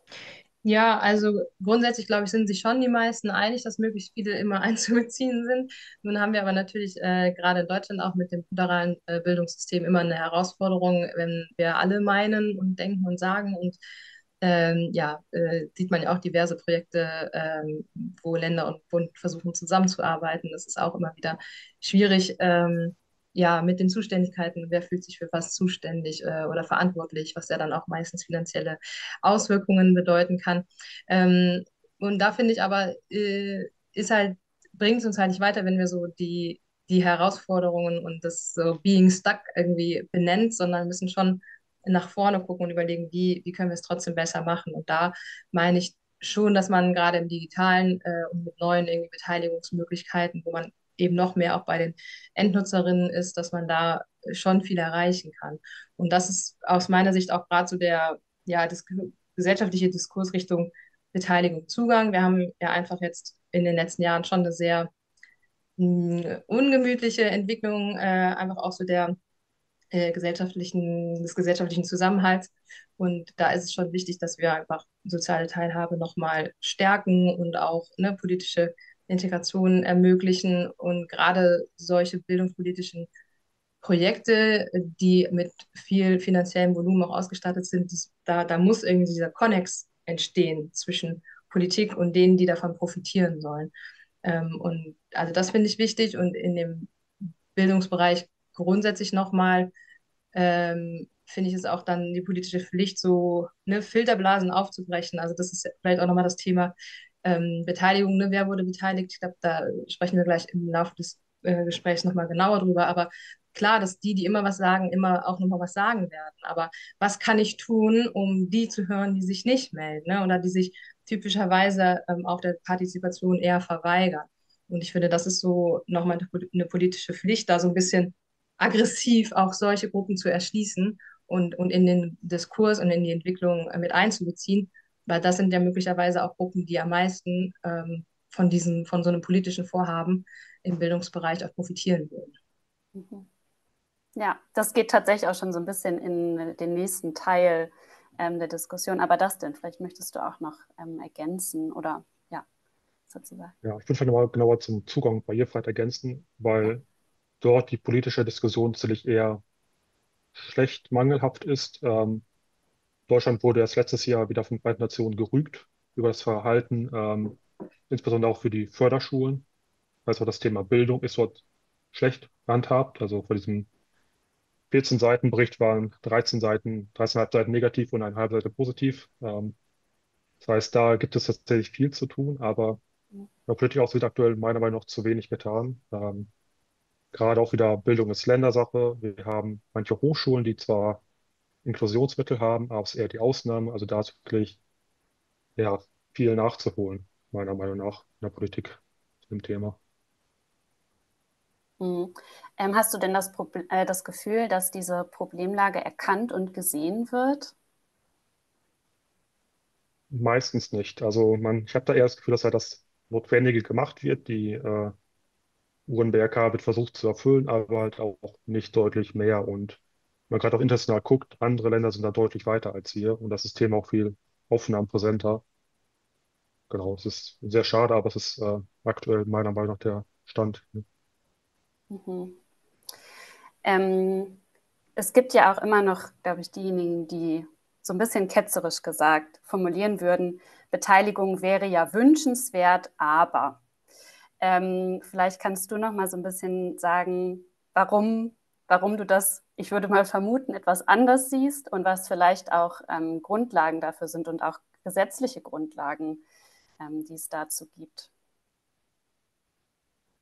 Ja, also grundsätzlich, glaube ich, sind sich schon die meisten einig, dass möglichst viele immer einzubeziehen sind. Nun haben wir aber natürlich äh, gerade in Deutschland auch mit dem föderalen äh, Bildungssystem immer eine Herausforderung, wenn wir alle meinen und denken und sagen. Und ähm, ja, äh, sieht man ja auch diverse Projekte, ähm, wo Länder und Bund versuchen zusammenzuarbeiten. Das ist auch immer wieder schwierig. Ähm, ja, mit den Zuständigkeiten, wer fühlt sich für was zuständig äh, oder verantwortlich, was ja dann auch meistens finanzielle Auswirkungen bedeuten kann. Ähm, und da finde ich aber, äh, ist halt, bringt es uns halt nicht weiter, wenn wir so die, die Herausforderungen und das so Being Stuck irgendwie benennt, sondern müssen schon nach vorne gucken und überlegen, wie, wie können wir es trotzdem besser machen. Und da meine ich schon, dass man gerade im Digitalen äh, und mit neuen irgendwie Beteiligungsmöglichkeiten, wo man eben noch mehr auch bei den Endnutzerinnen ist, dass man da schon viel erreichen kann. Und das ist aus meiner Sicht auch gerade so der ja, das gesellschaftliche Diskursrichtung Beteiligung, Zugang. Wir haben ja einfach jetzt in den letzten Jahren schon eine sehr mh, hm, ungemütliche Entwicklung, äh, einfach auch so der äh, gesellschaftlichen, des gesellschaftlichen Zusammenhalts. Und da ist es schon wichtig, dass wir einfach soziale Teilhabe nochmal stärken und auch ne, politische Integration ermöglichen und gerade solche bildungspolitischen Projekte, die mit viel finanziellem Volumen auch ausgestattet sind, das, da, da muss irgendwie dieser Konnex entstehen zwischen Politik und denen, die davon profitieren sollen. Ähm, und also das finde ich wichtig und in dem Bildungsbereich grundsätzlich nochmal ähm, finde ich es auch dann die politische Pflicht, so ne, Filterblasen aufzubrechen. Also das ist vielleicht auch nochmal das Thema ähm, Beteiligung, ne? wer wurde beteiligt. Ich glaube, da sprechen wir gleich im Laufe des äh, Gesprächs nochmal genauer drüber. Aber klar, dass die, die immer was sagen, immer auch nochmal was sagen werden. Aber was kann ich tun, um die zu hören, die sich nicht melden ne? oder die sich typischerweise ähm, auch der Partizipation eher verweigern? Und ich finde, das ist so nochmal eine politische Pflicht, da so ein bisschen aggressiv auch solche Gruppen zu erschließen und, und in den Diskurs und in die Entwicklung äh, mit einzubeziehen, weil das sind ja möglicherweise auch Gruppen, die am meisten ähm, von diesem, von so einem politischen Vorhaben im Bildungsbereich auch profitieren würden. Mhm. Ja, das geht tatsächlich auch schon so ein bisschen in den nächsten Teil ähm, der Diskussion. Aber das denn, vielleicht möchtest du auch noch ähm, ergänzen oder ja, sozusagen. Ja, ich würde vielleicht nochmal genauer zum Zugang Barrierefreiheit ergänzen, weil dort die politische Diskussion sicherlich eher schlecht mangelhaft ist. Ähm, Deutschland wurde erst letztes Jahr wieder von Vereinten Nationen gerügt über das Verhalten, ähm, insbesondere auch für die Förderschulen. Also das Thema Bildung ist dort schlecht gehandhabt. Also vor diesem 14 Seiten Bericht waren 13 Seiten, 13,5 Seiten negativ und eine halbe Seite positiv. Ähm, das heißt, da gibt es tatsächlich viel zu tun, aber der Politik auch wird aktuell meiner Meinung nach zu wenig getan. Ähm, gerade auch wieder Bildung ist Ländersache. Wir haben manche Hochschulen, die zwar Inklusionsmittel haben, aber es ist eher die Ausnahme. Also da ist wirklich ja, viel nachzuholen, meiner Meinung nach, in der Politik zu dem Thema. Mhm. Ähm, hast du denn das, äh, das Gefühl, dass diese Problemlage erkannt und gesehen wird? Meistens nicht. Also man, ich habe da eher das Gefühl, dass halt das Notwendige gemacht wird. Die äh, UNBRK wird versucht zu erfüllen, aber halt auch nicht deutlich mehr. Und man gerade auch international guckt, andere Länder sind da deutlich weiter als wir und das System auch viel offener und präsenter. Genau, es ist sehr schade, aber es ist äh, aktuell meiner Meinung nach der Stand. Mhm. Ähm, es gibt ja auch immer noch, glaube ich, diejenigen, die so ein bisschen ketzerisch gesagt formulieren würden, Beteiligung wäre ja wünschenswert, aber ähm, vielleicht kannst du noch mal so ein bisschen sagen, warum, warum du das, ich würde mal vermuten, etwas anders siehst und was vielleicht auch ähm, Grundlagen dafür sind und auch gesetzliche Grundlagen, ähm, die es dazu gibt.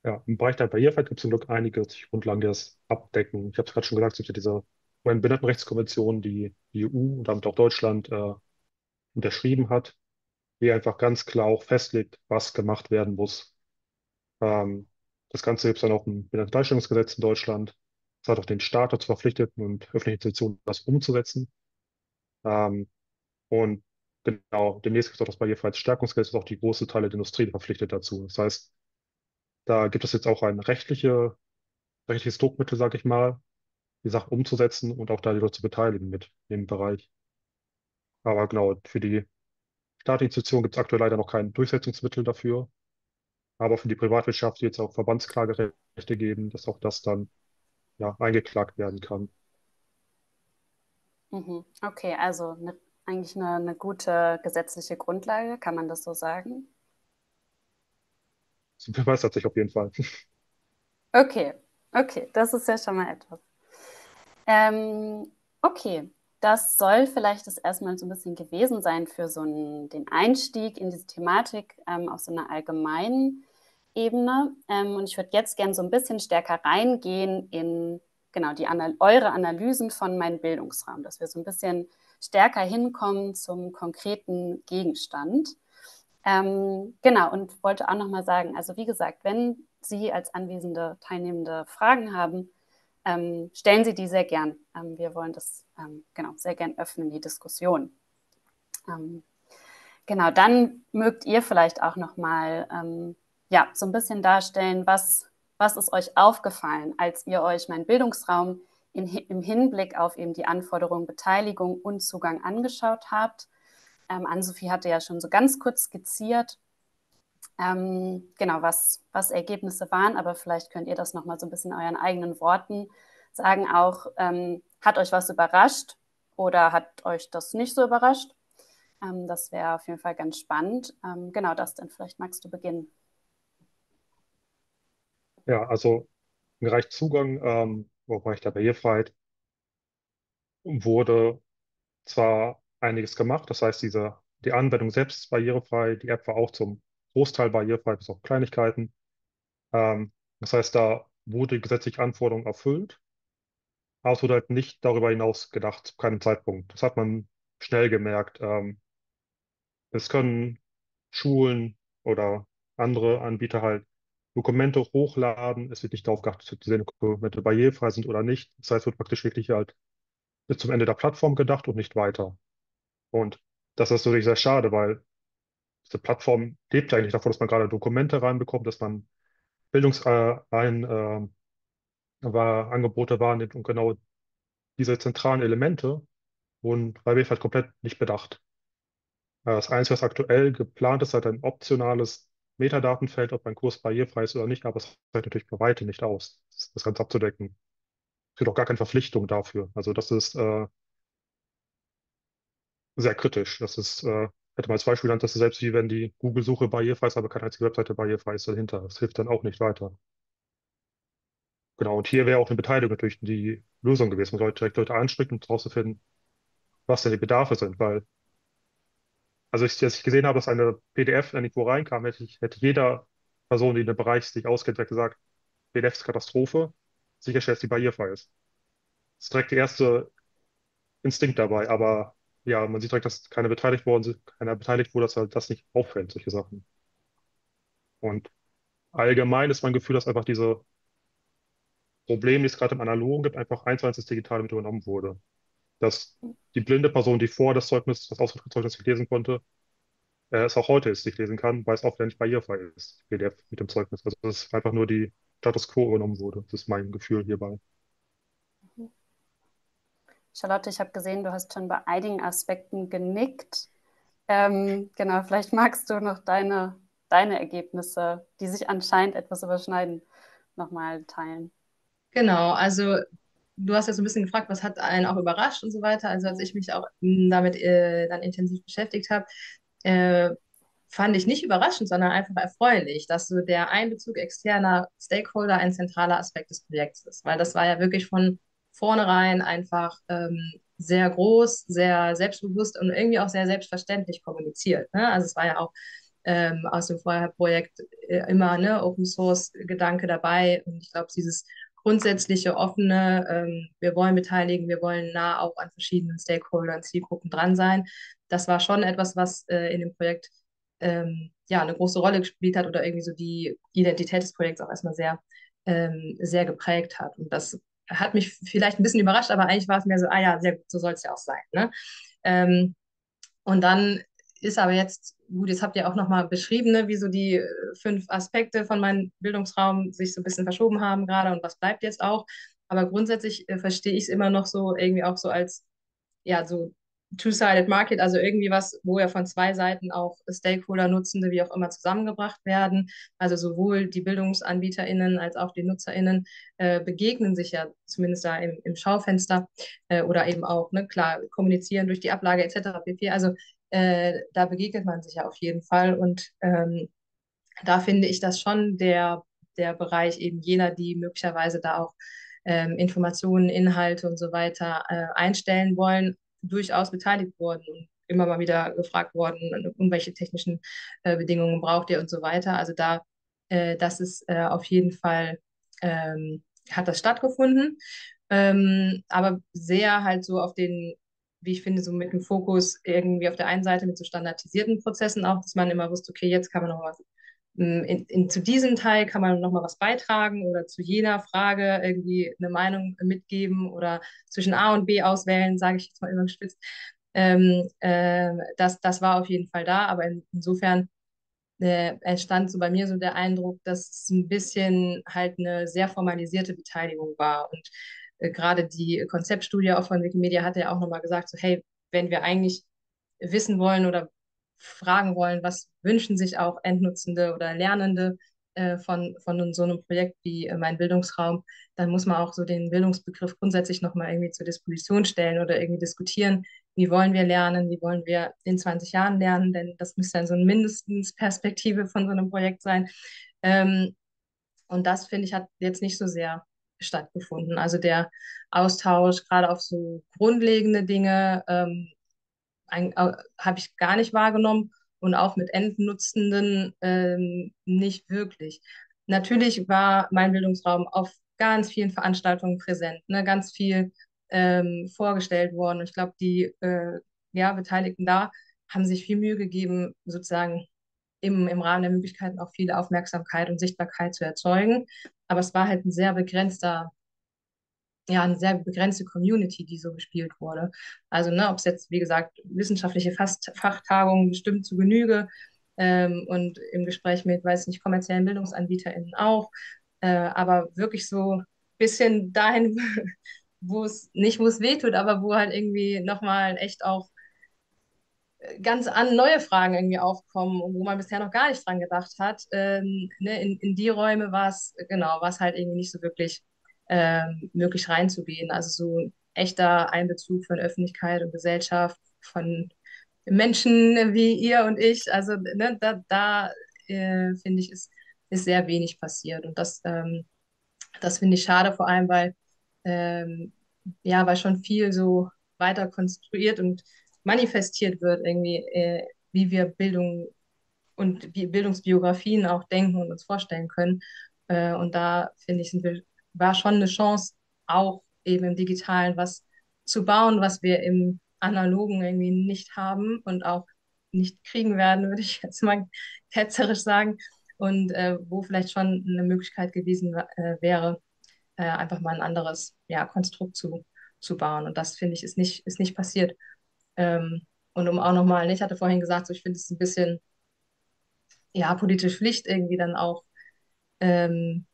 Ja, im Bereich der Barrierefreiheit gibt es zum Glück einige Grundlagen, die das abdecken. Ich habe es gerade schon gesagt, es gibt ja diese UN-Behindertenrechtskonvention, die die EU und damit auch Deutschland äh, unterschrieben hat. die einfach ganz klar auch festlegt, was gemacht werden muss. Ähm, das Ganze gibt es dann auch im Gleichstellungsgesetz in Deutschland. Das hat auch den Staat dazu verpflichtet und öffentliche Institutionen, das umzusetzen. Ähm, und genau, demnächst gibt es auch das Barrierefreiheitsstärkungsgesetz, das auch die große Teile der Industrie verpflichtet dazu. Das heißt, da gibt es jetzt auch ein rechtliche, rechtliches Druckmittel, sage ich mal, die Sachen umzusetzen und auch da die Leute zu beteiligen mit dem Bereich. Aber genau, für die Staatsinstitution gibt es aktuell leider noch kein Durchsetzungsmittel dafür. Aber für die Privatwirtschaft wird es auch Verbandsklagerechte geben, dass auch das dann ja, eingeklagt werden kann. Mhm. Okay, also eine, eigentlich eine, eine gute gesetzliche Grundlage, kann man das so sagen? Es verbessert sich auf jeden Fall. Okay, okay, das ist ja schon mal etwas. Ähm, okay, das soll vielleicht das erstmal so ein bisschen gewesen sein für so einen, den Einstieg in diese Thematik ähm, auf so einer allgemeinen Ebene. Ähm, und ich würde jetzt gerne so ein bisschen stärker reingehen in genau die eure Analysen von meinem Bildungsraum, dass wir so ein bisschen stärker hinkommen zum konkreten Gegenstand. Ähm, genau, und wollte auch nochmal sagen, also wie gesagt, wenn Sie als anwesende Teilnehmende Fragen haben, ähm, stellen Sie die sehr gern. Ähm, wir wollen das ähm, genau sehr gern öffnen, die Diskussion. Ähm, genau, dann mögt ihr vielleicht auch noch mal ähm, ja so ein bisschen darstellen, was was ist euch aufgefallen, als ihr euch meinen Bildungsraum in, im Hinblick auf eben die Anforderungen Beteiligung und Zugang angeschaut habt? Ähm, Ann-Sophie hatte ja schon so ganz kurz skizziert, ähm, genau, was, was Ergebnisse waren, aber vielleicht könnt ihr das nochmal so ein bisschen in euren eigenen Worten sagen. Auch, ähm, hat euch was überrascht oder hat euch das nicht so überrascht? Ähm, das wäre auf jeden Fall ganz spannend. Ähm, genau das denn, vielleicht magst du beginnen. Ja, also im Bereich Zugang, ähm, im Bereich der Barrierefreiheit wurde zwar einiges gemacht, das heißt, diese, die Anwendung selbst ist barrierefrei, die App war auch zum Großteil barrierefrei, bis auf Kleinigkeiten. Ähm, das heißt, da wurde die gesetzliche Anforderung erfüllt, aber es wurde halt nicht darüber hinaus gedacht, zu keinem Zeitpunkt. Das hat man schnell gemerkt. Ähm, es können Schulen oder andere Anbieter halt Dokumente hochladen. Es wird nicht darauf geachtet, ob diese Dokumente barrierefrei sind oder nicht. Das heißt, es wird praktisch wirklich halt bis zum Ende der Plattform gedacht und nicht weiter. Und das ist natürlich sehr schade, weil diese Plattform lebt ja eigentlich davon, dass man gerade Dokumente reinbekommt, dass man Bildungsangebote äh, wahrnimmt und genau diese zentralen Elemente wurden bei BFH komplett nicht bedacht. Äh, das Einzige, was aktuell geplant ist, halt ein optionales Metadatenfeld, ob ein Kurs barrierefrei ist oder nicht, aber es reicht natürlich bei weitem nicht aus, das Ganze abzudecken. Es gibt auch gar keine Verpflichtung dafür. Also das ist äh, sehr kritisch. Das ist, äh, hätte man als Beispiel genannt, das ist selbst wie wenn die Google-Suche barrierefrei ist, aber keine einzige Webseite barrierefrei ist dahinter. Das hilft dann auch nicht weiter. Genau, und hier wäre auch eine Beteiligung natürlich die Lösung gewesen. Man sollte direkt Leute ansprechen, um herauszufinden, was denn die Bedarfe sind, weil also ich, als ich gesehen habe, dass eine PDF irgendwo reinkam, hätte, ich, hätte jeder Person, die in dem Bereich sich auskennt, gesagt, PDF ist Katastrophe, sicherstellen, dass die barrierefrei ist. Das ist direkt der erste Instinkt dabei, aber ja, man sieht direkt, dass keiner beteiligt worden keiner beteiligt wurde, dass halt das nicht auffällt, solche Sachen. Und allgemein ist mein Gefühl, dass einfach diese Probleme, die es gerade im Analogen gibt, einfach eins zu eins ins Digitale mit übernommen wurde dass die blinde Person, die vor das Zeugnis, das Ausdruckszeugnis nicht lesen konnte, äh, es auch heute ist, nicht lesen kann, weil es auch nicht barrierefrei ist, PDF mit dem Zeugnis. Also dass es einfach nur die Status Quo übernommen wurde. Das ist mein Gefühl hierbei. Charlotte, ich habe gesehen, du hast schon bei einigen Aspekten genickt. Ähm, genau, vielleicht magst du noch deine, deine Ergebnisse, die sich anscheinend etwas überschneiden, nochmal teilen. Genau, also du hast ja so ein bisschen gefragt, was hat einen auch überrascht und so weiter. Also als ich mich auch damit äh, dann intensiv beschäftigt habe, äh, fand ich nicht überraschend, sondern einfach erfreulich, dass so der Einbezug externer Stakeholder ein zentraler Aspekt des Projekts ist. Weil das war ja wirklich von vornherein einfach ähm, sehr groß, sehr selbstbewusst und irgendwie auch sehr selbstverständlich kommuniziert. Ne? Also es war ja auch ähm, aus dem Vorherprojekt äh, immer ne, Open Source Gedanke dabei. Und ich glaube, dieses grundsätzliche offene, ähm, wir wollen beteiligen, wir wollen nah auch an verschiedenen Stakeholdern, Zielgruppen dran sein. Das war schon etwas, was äh, in dem Projekt ähm, ja, eine große Rolle gespielt hat oder irgendwie so die Identität des Projekts auch erstmal sehr, ähm, sehr geprägt hat. Und das hat mich vielleicht ein bisschen überrascht, aber eigentlich war es mir so, ah ja, sehr gut, so soll es ja auch sein. Ne? Ähm, und dann ist aber jetzt, gut, jetzt habt ihr auch nochmal beschrieben, ne, wie so die äh, fünf Aspekte von meinem Bildungsraum sich so ein bisschen verschoben haben gerade und was bleibt jetzt auch. Aber grundsätzlich äh, verstehe ich es immer noch so irgendwie auch so als, ja, so Two-Sided Market, also irgendwie was, wo ja von zwei Seiten auch Stakeholder, Nutzende, wie auch immer zusammengebracht werden. Also sowohl die BildungsanbieterInnen als auch die NutzerInnen äh, begegnen sich ja zumindest da im, im Schaufenster äh, oder eben auch, ne, klar, kommunizieren durch die Ablage etc. pp. Also äh, da begegnet man sich ja auf jeden Fall und ähm, da finde ich das schon der, der Bereich eben jener, die möglicherweise da auch ähm, Informationen, Inhalte und so weiter äh, einstellen wollen, durchaus beteiligt worden und immer mal wieder gefragt worden, um welche technischen äh, Bedingungen braucht ihr und so weiter. Also da, äh, das ist äh, auf jeden Fall, ähm, hat das stattgefunden, ähm, aber sehr halt so auf den, wie ich finde, so mit dem Fokus irgendwie auf der einen Seite mit so standardisierten Prozessen auch, dass man immer wusste, okay, jetzt kann man noch was hm, in, in, zu diesem Teil kann man noch mal was beitragen oder zu jener Frage irgendwie eine Meinung mitgeben oder zwischen A und B auswählen, sage ich jetzt mal überspitzt. Ähm, äh, das, das war auf jeden Fall da, aber in, insofern äh, entstand so bei mir so der Eindruck, dass es ein bisschen halt eine sehr formalisierte Beteiligung war und äh, gerade die Konzeptstudie auch von Wikimedia hat ja auch nochmal gesagt, so hey, wenn wir eigentlich wissen wollen oder fragen wollen, was wünschen sich auch Endnutzende oder Lernende äh, von, von so einem Projekt wie äh, mein Bildungsraum, dann muss man auch so den Bildungsbegriff grundsätzlich nochmal irgendwie zur Disposition stellen oder irgendwie diskutieren, wie wollen wir lernen, wie wollen wir in 20 Jahren lernen, denn das müsste dann so eine mindestens Perspektive von so einem Projekt sein. Ähm, und das, finde ich, hat jetzt nicht so sehr stattgefunden. Also der Austausch gerade auf so grundlegende Dinge, ähm, habe ich gar nicht wahrgenommen und auch mit Endnutzenden ähm, nicht wirklich. Natürlich war mein Bildungsraum auf ganz vielen Veranstaltungen präsent, ne, ganz viel ähm, vorgestellt worden. Und ich glaube, die äh, ja, Beteiligten da haben sich viel Mühe gegeben, sozusagen im, im Rahmen der Möglichkeiten auch viel Aufmerksamkeit und Sichtbarkeit zu erzeugen. Aber es war halt ein sehr begrenzter ja eine sehr begrenzte Community, die so gespielt wurde. Also, ne, ob es jetzt, wie gesagt, wissenschaftliche Fast Fachtagungen bestimmt zu Genüge ähm, und im Gespräch mit, weiß nicht, kommerziellen BildungsanbieterInnen auch, äh, aber wirklich so ein bisschen dahin, wo es nicht, wo es wehtut, aber wo halt irgendwie nochmal echt auch ganz an neue Fragen irgendwie aufkommen wo man bisher noch gar nicht dran gedacht hat. Ähm, ne, in, in die Räume war es, genau, war es halt irgendwie nicht so wirklich ähm, möglich reinzugehen. Also so ein echter Einbezug von Öffentlichkeit und Gesellschaft, von Menschen wie ihr und ich. Also ne, da, da äh, finde ich, ist, ist sehr wenig passiert. Und das, ähm, das finde ich schade, vor allem, weil, ähm, ja, weil schon viel so weiter konstruiert und manifestiert wird, irgendwie, äh, wie wir Bildung und Bildungsbiografien auch denken und uns vorstellen können. Äh, und da, finde ich, wir war schon eine Chance, auch eben im Digitalen was zu bauen, was wir im Analogen irgendwie nicht haben und auch nicht kriegen werden, würde ich jetzt mal ketzerisch sagen. Und äh, wo vielleicht schon eine Möglichkeit gewesen äh, wäre, äh, einfach mal ein anderes ja, Konstrukt zu, zu bauen. Und das finde ich ist nicht, ist nicht passiert. Ähm, und um auch nochmal, ich hatte vorhin gesagt, so, ich finde es ein bisschen ja, politische Pflicht irgendwie dann auch ähm,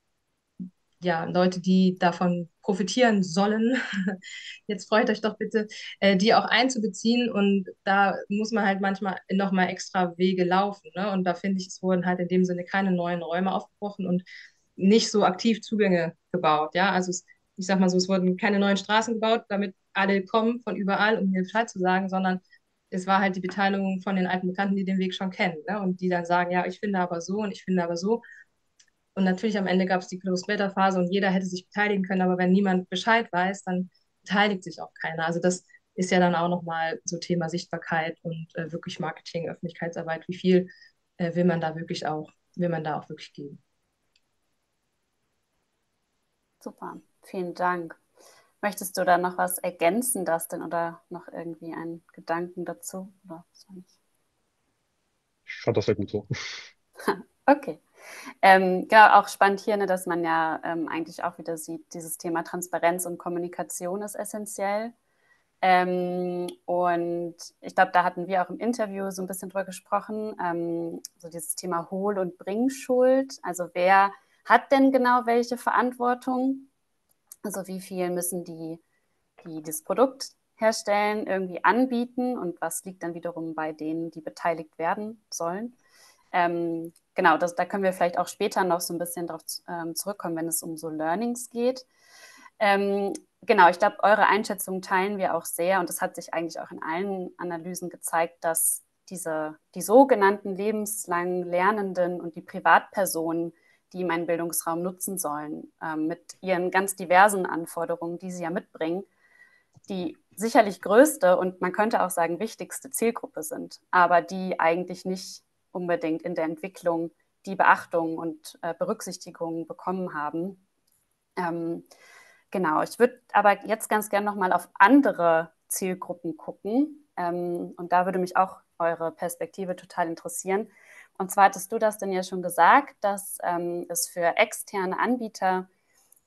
ja, Leute, die davon profitieren sollen, jetzt freut euch doch bitte, äh, die auch einzubeziehen. Und da muss man halt manchmal nochmal extra Wege laufen. Ne? Und da finde ich, es wurden halt in dem Sinne keine neuen Räume aufgebrochen und nicht so aktiv Zugänge gebaut. Ja, also es, ich sag mal so, es wurden keine neuen Straßen gebaut, damit alle kommen von überall, um mir Bescheid zu sagen, sondern es war halt die Beteiligung von den alten Bekannten, die den Weg schon kennen ne? und die dann sagen, ja, ich finde aber so und ich finde aber so. Und natürlich am Ende gab es die Closed-Beta-Phase und jeder hätte sich beteiligen können, aber wenn niemand Bescheid weiß, dann beteiligt sich auch keiner. Also das ist ja dann auch nochmal so Thema Sichtbarkeit und äh, wirklich Marketing, Öffentlichkeitsarbeit. Wie viel äh, will man da wirklich auch, will man da auch wirklich geben? Super, vielen Dank. Möchtest du da noch was ergänzen, Dustin, oder noch irgendwie einen Gedanken dazu? Oder ich fand das sehr gut so. Okay. Ähm, genau, auch spannend hier, ne, dass man ja ähm, eigentlich auch wieder sieht, dieses Thema Transparenz und Kommunikation ist essentiell. Ähm, und ich glaube, da hatten wir auch im Interview so ein bisschen drüber gesprochen, ähm, so dieses Thema Hohl- und Bringschuld. Also wer hat denn genau welche Verantwortung? Also wie viel müssen die, die das Produkt herstellen, irgendwie anbieten und was liegt dann wiederum bei denen, die beteiligt werden sollen? Ähm, genau, das, da können wir vielleicht auch später noch so ein bisschen darauf ähm, zurückkommen, wenn es um so Learnings geht. Ähm, genau, ich glaube, eure Einschätzung teilen wir auch sehr und es hat sich eigentlich auch in allen Analysen gezeigt, dass diese, die sogenannten lebenslang Lernenden und die Privatpersonen, die meinen Bildungsraum nutzen sollen, ähm, mit ihren ganz diversen Anforderungen, die sie ja mitbringen, die sicherlich größte und man könnte auch sagen wichtigste Zielgruppe sind, aber die eigentlich nicht unbedingt in der Entwicklung die Beachtung und äh, Berücksichtigung bekommen haben. Ähm, genau, ich würde aber jetzt ganz gerne nochmal auf andere Zielgruppen gucken. Ähm, und da würde mich auch eure Perspektive total interessieren. Und zwar hattest du das denn ja schon gesagt, dass ähm, es für externe Anbieter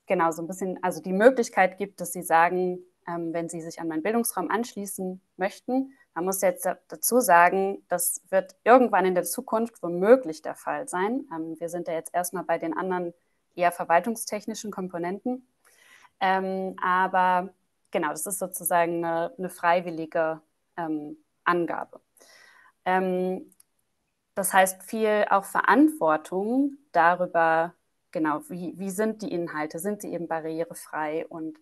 genau so ein bisschen, also die Möglichkeit gibt, dass sie sagen, ähm, wenn sie sich an meinen Bildungsraum anschließen möchten, man muss jetzt dazu sagen, das wird irgendwann in der Zukunft womöglich der Fall sein. Ähm, wir sind ja jetzt erstmal bei den anderen eher verwaltungstechnischen Komponenten. Ähm, aber genau, das ist sozusagen eine, eine freiwillige ähm, Angabe. Ähm, das heißt viel auch Verantwortung darüber, genau, wie, wie sind die Inhalte, sind sie eben barrierefrei? Und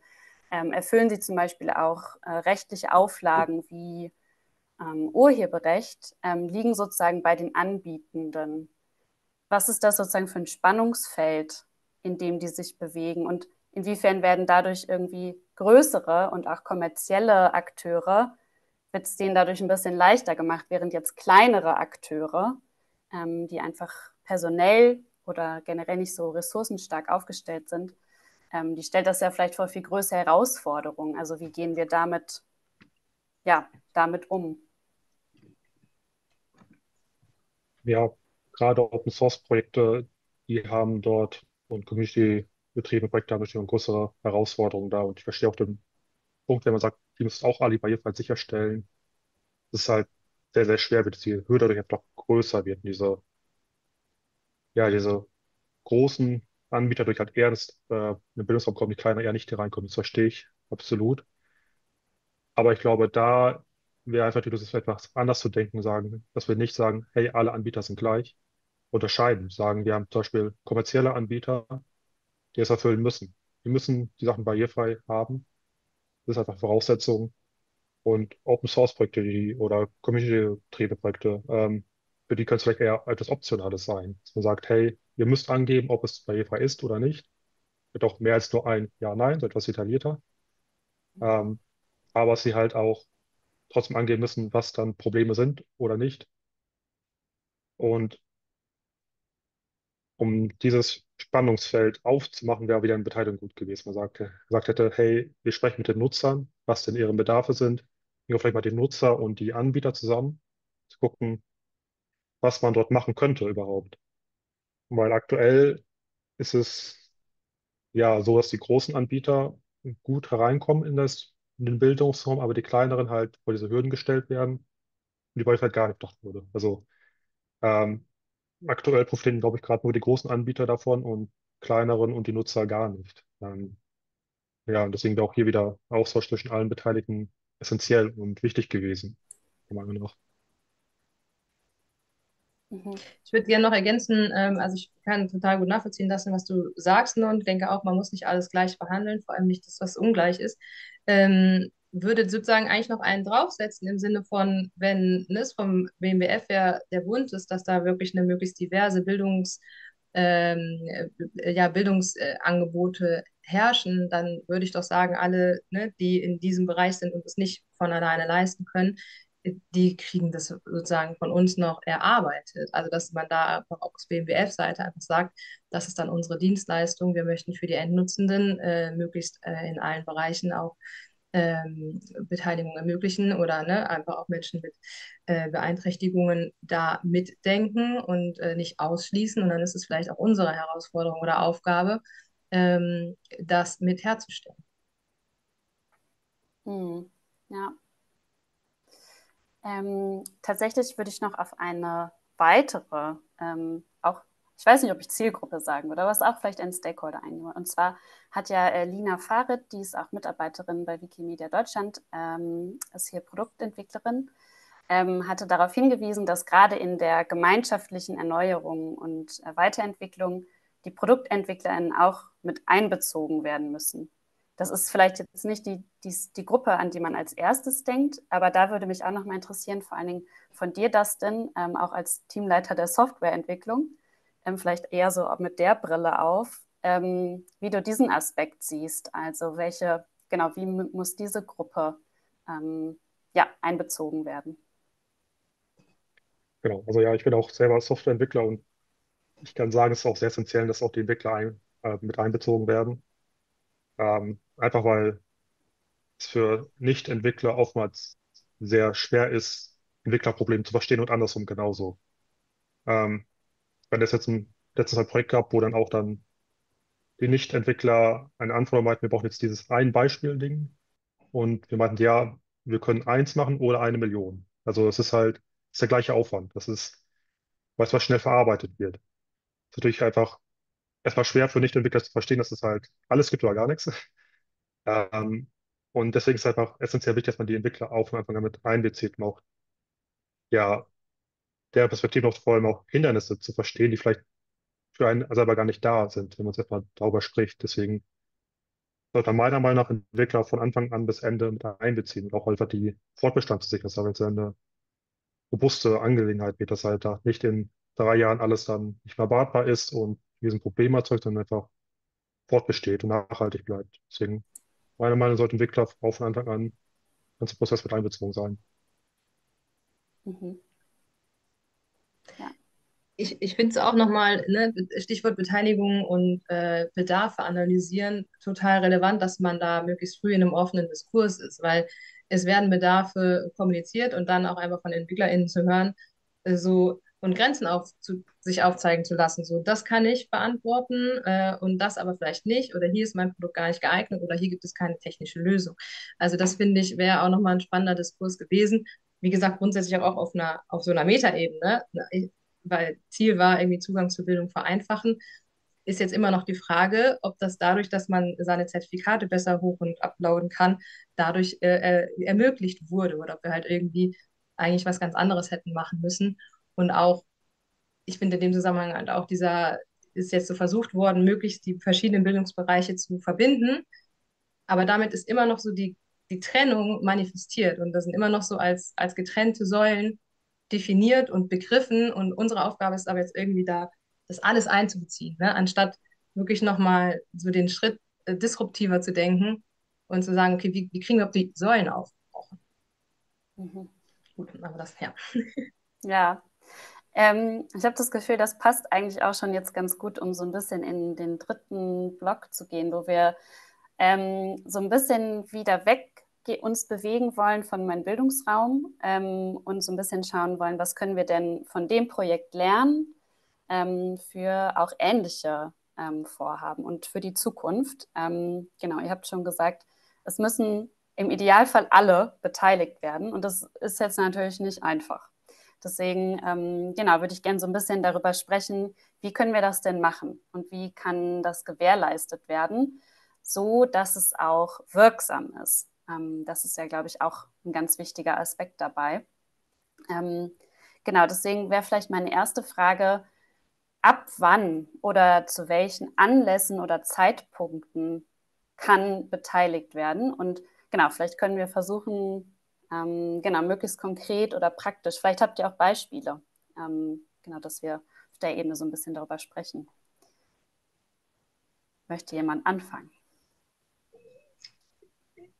ähm, erfüllen sie zum Beispiel auch äh, rechtliche Auflagen wie ähm, Urheberrecht ähm, liegen sozusagen bei den Anbietenden. Was ist das sozusagen für ein Spannungsfeld, in dem die sich bewegen? Und inwiefern werden dadurch irgendwie größere und auch kommerzielle Akteure, wird es denen dadurch ein bisschen leichter gemacht, während jetzt kleinere Akteure, ähm, die einfach personell oder generell nicht so ressourcenstark aufgestellt sind, ähm, die stellt das ja vielleicht vor viel größere Herausforderungen. Also wie gehen wir damit, ja, damit um? ja, gerade Open Source Projekte, die haben dort und Community betriebene Projekte haben natürlich eine größere Herausforderung da. Und ich verstehe auch den Punkt, wenn man sagt, die müssen auch alle barrierefrei sicherstellen. Das ist halt sehr, sehr schwer wird, dass die Hürde dadurch einfach größer wird. Und diese, ja, diese großen Anbieter durch halt ins, äh, in den Bildungsraum kommen, die kleiner eher nicht hier reinkommen. Das verstehe ich absolut. Aber ich glaube, da wäre einfach die Lösung etwas anders zu denken, sagen, dass wir nicht sagen, hey, alle Anbieter sind gleich, unterscheiden. Sagen, wir haben zum Beispiel kommerzielle Anbieter, die es erfüllen müssen. Die müssen die Sachen barrierefrei haben. Das ist einfach Voraussetzung. Und Open Source Projekte die, oder Community-getriebene Projekte, ähm, für die könnte es vielleicht eher etwas Optionales sein. Dass man sagt, hey, ihr müsst angeben, ob es barrierefrei ist oder nicht. Wird auch mehr als nur ein Ja, Nein, so etwas detaillierter. Ähm, aber sie halt auch trotzdem angeben müssen, was dann Probleme sind oder nicht. Und um dieses Spannungsfeld aufzumachen, wäre wieder eine Beteiligung gut gewesen. Man sagte, gesagt hätte, hey, wir sprechen mit den Nutzern, was denn ihre Bedarfe sind. Bringen vielleicht mal den Nutzer und die Anbieter zusammen, zu gucken, was man dort machen könnte überhaupt. Weil aktuell ist es ja so, dass die großen Anbieter gut hereinkommen in das in den Bildungsraum, aber die kleineren halt vor diese Hürden gestellt werden und die Barrierefreiheit halt gar nicht bedacht wurde. Also ähm, aktuell profitieren, glaube ich, gerade nur die großen Anbieter davon und kleineren und die Nutzer gar nicht. Ähm, ja, und deswegen auch hier wieder Austausch zwischen allen Beteiligten essentiell und wichtig gewesen, Meinung nach. Mhm. Ich würde gerne noch ergänzen, ähm, also ich kann total gut nachvollziehen lassen, was du sagst ne, und denke auch, man muss nicht alles gleich behandeln, vor allem nicht das, was ungleich ist. Ähm, würde sozusagen eigentlich noch einen draufsetzen im Sinne von, wenn ne, es vom BMBF ja der Wunsch ist, dass da wirklich eine möglichst diverse Bildungs, ähm, äh, ja, Bildungsangebote herrschen, dann würde ich doch sagen, alle, ne, die in diesem Bereich sind und es nicht von alleine leisten können, die kriegen das sozusagen von uns noch erarbeitet. Also dass man da einfach aus BMWF-Seite einfach sagt, das ist dann unsere Dienstleistung. Wir möchten für die Endnutzenden äh, möglichst äh, in allen Bereichen auch ähm, Beteiligung ermöglichen oder ne, einfach auch Menschen mit äh, Beeinträchtigungen da mitdenken und äh, nicht ausschließen. Und dann ist es vielleicht auch unsere Herausforderung oder Aufgabe, ähm, das mit herzustellen. Hm, ja. Ähm, tatsächlich würde ich noch auf eine weitere, ähm, ich weiß nicht, ob ich Zielgruppe sagen würde, aber es ist auch vielleicht ein Stakeholder einnehme. Und zwar hat ja äh, Lina Farid, die ist auch Mitarbeiterin bei Wikimedia Deutschland, ähm, ist hier Produktentwicklerin, ähm, hatte darauf hingewiesen, dass gerade in der gemeinschaftlichen Erneuerung und äh, Weiterentwicklung die ProduktentwicklerInnen auch mit einbezogen werden müssen. Das ist vielleicht jetzt nicht die, die, die Gruppe, an die man als erstes denkt, aber da würde mich auch noch mal interessieren, vor allen Dingen von dir, Dustin, ähm, auch als Teamleiter der Softwareentwicklung, ähm, vielleicht eher so mit der Brille auf, ähm, wie du diesen Aspekt siehst. Also welche, genau, wie muss diese Gruppe ähm, ja, einbezogen werden? Genau, also ja, ich bin auch selber Softwareentwickler und ich kann sagen, es ist auch sehr essentiell, dass auch die Entwickler ein, äh, mit einbezogen werden. Ähm, einfach weil es für Nicht-Entwickler oftmals sehr schwer ist, Entwicklerprobleme zu verstehen und andersrum genauso. Ähm, wenn es jetzt ein letztes ein Projekt gab, wo dann auch dann die Nicht-Entwickler eine Anforderung meinten, wir brauchen jetzt dieses ein Beispiel-Ding. Und wir meinten, ja, wir können eins machen oder eine Million. Also es ist halt, ist der gleiche Aufwand. Das ist, weil es was schnell verarbeitet wird. Ist natürlich einfach erstmal schwer für Nicht-Entwickler zu verstehen, dass es halt alles gibt oder gar nichts. Ähm, und deswegen ist es einfach essentiell wichtig, dass man die Entwickler auch von Anfang an mit einbezieht und auch ja, der Perspektive noch vor allem auch Hindernisse zu verstehen, die vielleicht für einen selber gar nicht da sind, wenn man es erstmal darüber spricht. Deswegen sollte man meiner Meinung nach Entwickler von Anfang an bis Ende mit einbeziehen und auch einfach die Fortbestand zu sichern, dass es eine robuste Angelegenheit wird, dass halt da nicht in drei Jahren alles dann nicht mehr wartbar ist und diesen Problem erzeugt, sondern einfach fortbesteht und nachhaltig bleibt. Deswegen, meiner Meinung nach, sollte Entwickler auch von Anfang an ganzen Prozess mit einbezogen sein. Mhm ich, ich finde es auch nochmal, ne, Stichwort Beteiligung und äh, Bedarfe analysieren, total relevant, dass man da möglichst früh in einem offenen Diskurs ist, weil es werden Bedarfe kommuniziert und dann auch einfach von EntwicklerInnen zu hören, äh, so und Grenzen auf, zu, sich aufzeigen zu lassen. So, das kann ich beantworten äh, und das aber vielleicht nicht. Oder hier ist mein Produkt gar nicht geeignet oder hier gibt es keine technische Lösung. Also das finde ich, wäre auch nochmal ein spannender Diskurs gewesen. Wie gesagt, grundsätzlich auch auf einer, auf so einer Metaebene weil Ziel war, irgendwie Zugang zur Bildung vereinfachen, ist jetzt immer noch die Frage, ob das dadurch, dass man seine Zertifikate besser hoch- und uploaden kann, dadurch äh, äh, ermöglicht wurde oder ob wir halt irgendwie eigentlich was ganz anderes hätten machen müssen. Und auch, ich finde in dem Zusammenhang halt auch dieser, ist jetzt so versucht worden, möglichst die verschiedenen Bildungsbereiche zu verbinden. Aber damit ist immer noch so die, die Trennung manifestiert und das sind immer noch so als, als getrennte Säulen definiert und begriffen. Und unsere Aufgabe ist aber jetzt irgendwie da, das alles einzubeziehen, ne? anstatt wirklich nochmal so den Schritt äh, disruptiver zu denken und zu sagen, okay, wie, wie kriegen wir die Säulen aufgebrochen? Mhm. Gut, aber das, ja. Ja, ähm, ich habe das Gefühl, das passt eigentlich auch schon jetzt ganz gut, um so ein bisschen in den dritten Block zu gehen, wo wir ähm, so ein bisschen wieder weg uns bewegen wollen von meinem Bildungsraum ähm, und so ein bisschen schauen wollen, was können wir denn von dem Projekt lernen ähm, für auch ähnliche ähm, Vorhaben und für die Zukunft. Ähm, genau, ihr habt schon gesagt, es müssen im Idealfall alle beteiligt werden und das ist jetzt natürlich nicht einfach. Deswegen, ähm, genau, würde ich gerne so ein bisschen darüber sprechen, wie können wir das denn machen und wie kann das gewährleistet werden, so dass es auch wirksam ist. Ähm, das ist ja, glaube ich, auch ein ganz wichtiger Aspekt dabei. Ähm, genau, deswegen wäre vielleicht meine erste Frage, ab wann oder zu welchen Anlässen oder Zeitpunkten kann beteiligt werden? Und genau, vielleicht können wir versuchen, ähm, genau, möglichst konkret oder praktisch. Vielleicht habt ihr auch Beispiele, ähm, genau, dass wir auf der Ebene so ein bisschen darüber sprechen. Möchte jemand anfangen?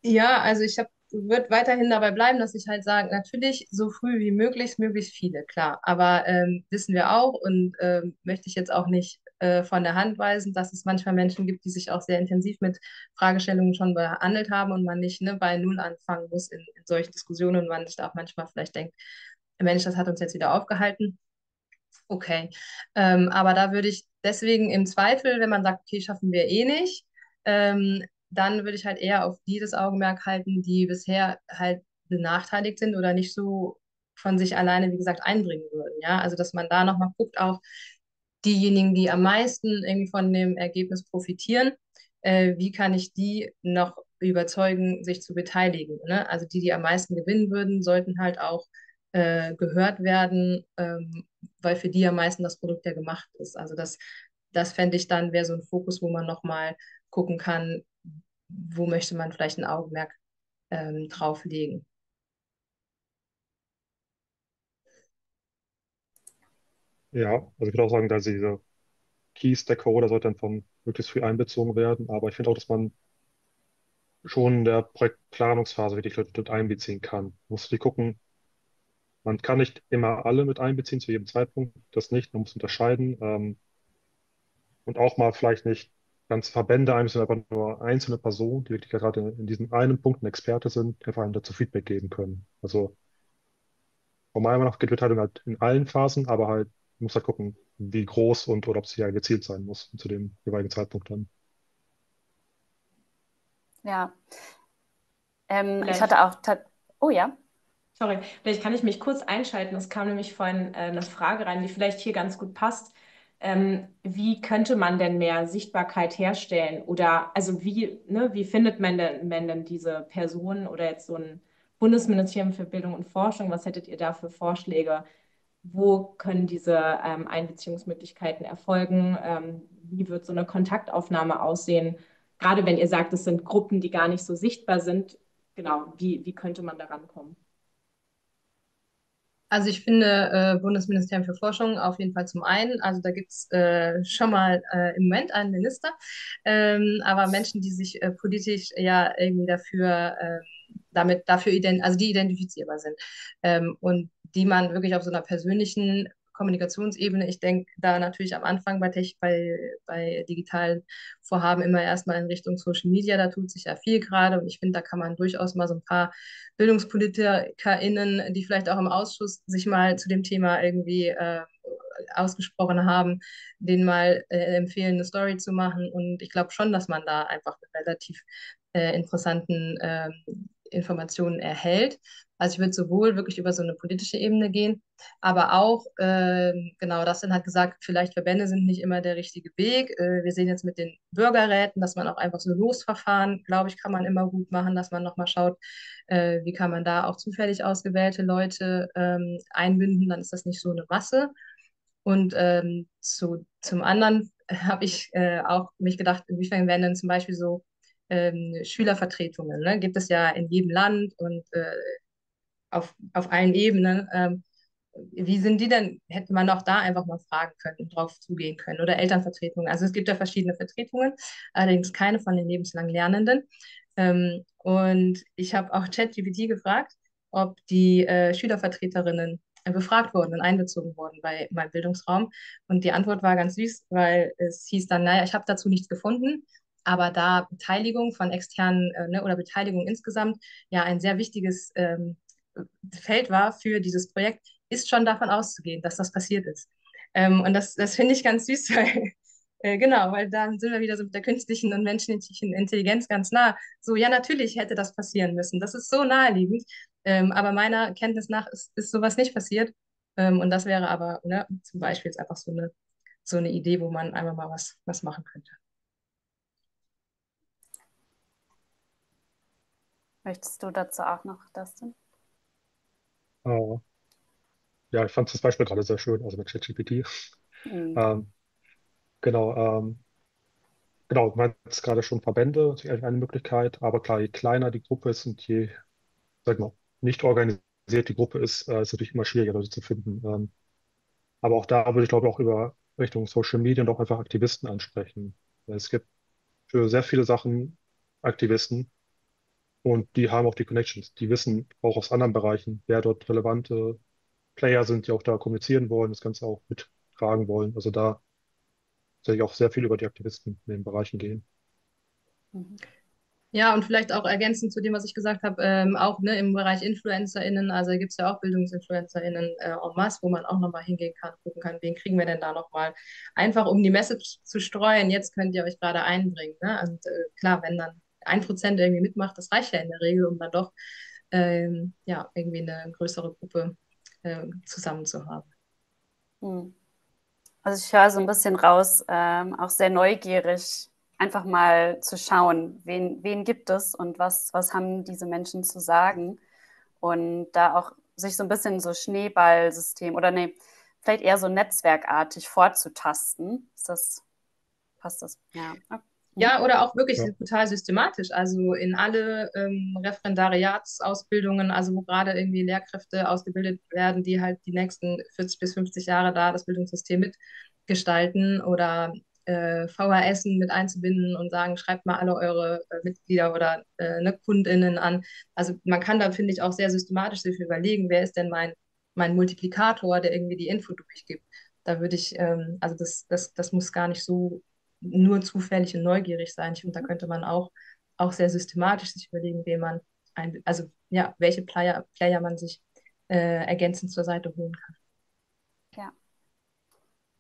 Ja, also ich würde weiterhin dabei bleiben, dass ich halt sage, natürlich so früh wie möglich, möglichst viele, klar. Aber ähm, wissen wir auch und ähm, möchte ich jetzt auch nicht äh, von der Hand weisen, dass es manchmal Menschen gibt, die sich auch sehr intensiv mit Fragestellungen schon behandelt haben und man nicht ne, bei Null anfangen muss in, in solchen Diskussionen und man sich da auch manchmal vielleicht denkt, Mensch, das hat uns jetzt wieder aufgehalten. Okay, ähm, aber da würde ich deswegen im Zweifel, wenn man sagt, okay, schaffen wir eh nicht, ähm, dann würde ich halt eher auf die das Augenmerk halten, die bisher halt benachteiligt sind oder nicht so von sich alleine, wie gesagt, einbringen würden. Ja, also dass man da nochmal guckt, auch diejenigen, die am meisten irgendwie von dem Ergebnis profitieren, äh, wie kann ich die noch überzeugen, sich zu beteiligen. Ne? Also die, die am meisten gewinnen würden, sollten halt auch äh, gehört werden, ähm, weil für die am meisten das Produkt ja gemacht ist. Also das, das fände ich dann, wäre so ein Fokus, wo man nochmal gucken kann, wo möchte man vielleicht ein Augenmerk ähm, drauf. Ja, also ich würde auch sagen, dass diese Key-Stakeholder sollte dann von möglichst früh einbezogen werden. Aber ich finde auch, dass man schon in der Projektplanungsphase wirklich Leute mit einbeziehen kann. Man muss die gucken, man kann nicht immer alle mit einbeziehen zu jedem Zeitpunkt, das nicht, man muss unterscheiden. Ähm, und auch mal vielleicht nicht ganze Verbände einbeziehen, aber nur einzelne Personen, die wirklich gerade in, in diesem einen Punkt ein Experte sind, die einfach einem dazu Feedback geben können. Also von meiner Meinung nach geht Beteiligung halt in allen Phasen, aber halt man muss halt gucken, wie groß und oder ob sie ja gezielt sein muss zu dem jeweiligen Zeitpunkt dann. Ja. Ähm, ich hatte auch, oh ja. Sorry, vielleicht kann ich mich kurz einschalten. Es kam nämlich vorhin äh, eine Frage rein, die vielleicht hier ganz gut passt. Ähm, wie könnte man denn mehr Sichtbarkeit herstellen? Oder also wie, ne, wie findet man denn, man denn diese Personen oder jetzt so ein Bundesministerium für Bildung und Forschung? Was hättet ihr da für Vorschläge? wo können diese ähm, Einbeziehungsmöglichkeiten erfolgen, ähm, wie wird so eine Kontaktaufnahme aussehen, gerade wenn ihr sagt, es sind Gruppen, die gar nicht so sichtbar sind, genau, wie, wie könnte man da rankommen? Also ich finde äh, Bundesministerium für Forschung auf jeden Fall zum einen. Also da gibt es äh, schon mal äh, im Moment einen Minister, ähm, aber Menschen, die sich äh, politisch ja irgendwie dafür äh, damit dafür also die identifizierbar sind ähm, und die man wirklich auf so einer persönlichen Kommunikationsebene, ich denke da natürlich am Anfang bei, Tech, bei, bei digitalen Vorhaben immer erstmal in Richtung Social Media, da tut sich ja viel gerade und ich finde, da kann man durchaus mal so ein paar BildungspolitikerInnen, die vielleicht auch im Ausschuss sich mal zu dem Thema irgendwie äh, ausgesprochen haben, denen mal äh, empfehlen, eine Story zu machen. Und ich glaube schon, dass man da einfach relativ äh, interessanten ähm, Informationen erhält. Also ich würde sowohl wirklich über so eine politische Ebene gehen, aber auch, äh, genau, das dann hat gesagt, vielleicht Verbände sind nicht immer der richtige Weg. Äh, wir sehen jetzt mit den Bürgerräten, dass man auch einfach so Losverfahren, glaube ich, kann man immer gut machen, dass man nochmal schaut, äh, wie kann man da auch zufällig ausgewählte Leute ähm, einbinden, dann ist das nicht so eine Masse. Und ähm, zu, zum anderen habe ich äh, auch mich gedacht, inwiefern werden denn zum Beispiel so ähm, Schülervertretungen. Ne? Gibt es ja in jedem Land und äh, auf, auf allen Ebenen. Ähm, wie sind die denn? Hätte man auch da einfach mal fragen können drauf zugehen können. Oder Elternvertretungen. Also es gibt ja verschiedene Vertretungen, allerdings keine von den lebenslang Lernenden. Ähm, und ich habe auch ChatGPT gefragt, ob die äh, Schülervertreterinnen befragt wurden und einbezogen wurden bei meinem Bildungsraum. Und die Antwort war ganz süß, weil es hieß dann, naja, ich habe dazu nichts gefunden, aber da Beteiligung von externen äh, ne, oder Beteiligung insgesamt ja ein sehr wichtiges ähm, Feld war für dieses Projekt, ist schon davon auszugehen, dass das passiert ist. Ähm, und das, das finde ich ganz süß, weil äh, genau, weil dann sind wir wieder so mit der künstlichen und menschlichen Intelligenz ganz nah. So, ja, natürlich hätte das passieren müssen. Das ist so naheliegend. Ähm, aber meiner Kenntnis nach ist, ist sowas nicht passiert. Ähm, und das wäre aber ne, zum Beispiel jetzt einfach so eine, so eine Idee, wo man einfach mal was, was machen könnte. Möchtest du dazu auch noch, Dustin? Äh, ja, ich fand das Beispiel gerade sehr schön, also mit ChatGPT. Mhm. Ähm, genau, ähm, genau, du meinst gerade schon Verbände, ist eine Möglichkeit, aber klar, je kleiner die Gruppe ist und je, sag mal, nicht organisiert die Gruppe ist, äh, ist natürlich immer schwieriger, Leute zu finden. Ähm, aber auch da würde ich glaube auch über Richtung Social Media und auch einfach Aktivisten ansprechen. Es gibt für sehr viele Sachen Aktivisten, und die haben auch die Connections. Die wissen auch aus anderen Bereichen, wer dort relevante Player sind, die auch da kommunizieren wollen, das Ganze auch mittragen wollen. Also da tatsächlich auch sehr viel über die Aktivisten in den Bereichen gehen. Mhm. Ja, und vielleicht auch ergänzend zu dem, was ich gesagt habe, ähm, auch ne, im Bereich InfluencerInnen, also gibt es ja auch BildungsinfluencerInnen äh, en masse, wo man auch nochmal hingehen kann, gucken kann, wen kriegen wir denn da nochmal. Einfach um die Message zu streuen, jetzt könnt ihr euch gerade einbringen. Ne? Und äh, klar, wenn dann ein Prozent irgendwie mitmacht, das reicht ja in der Regel, um dann doch ähm, ja, irgendwie eine größere Gruppe äh, zusammen zu haben. Hm. Also ich höre so ein bisschen raus, ähm, auch sehr neugierig, einfach mal zu schauen, wen, wen gibt es und was, was haben diese Menschen zu sagen. Und da auch sich so ein bisschen so Schneeballsystem oder nee, vielleicht eher so netzwerkartig vorzutasten. Ist das, passt das? Ja. Ja, oder auch wirklich ja. total systematisch, also in alle ähm, Referendariatsausbildungen, also wo gerade irgendwie Lehrkräfte ausgebildet werden, die halt die nächsten 40 bis 50 Jahre da das Bildungssystem mitgestalten oder äh, VHS mit einzubinden und sagen, schreibt mal alle eure äh, Mitglieder oder äh, ne, KundInnen an. Also man kann da, finde ich, auch sehr systematisch sich überlegen, wer ist denn mein, mein Multiplikator, der irgendwie die Info durchgibt. Da würde ich, ähm, also das, das, das muss gar nicht so nur zufällig und neugierig sein. Ich finde, da könnte man auch, auch sehr systematisch sich überlegen, wen man, ein, also ja, welche Player, Player man sich äh, ergänzend zur Seite holen kann.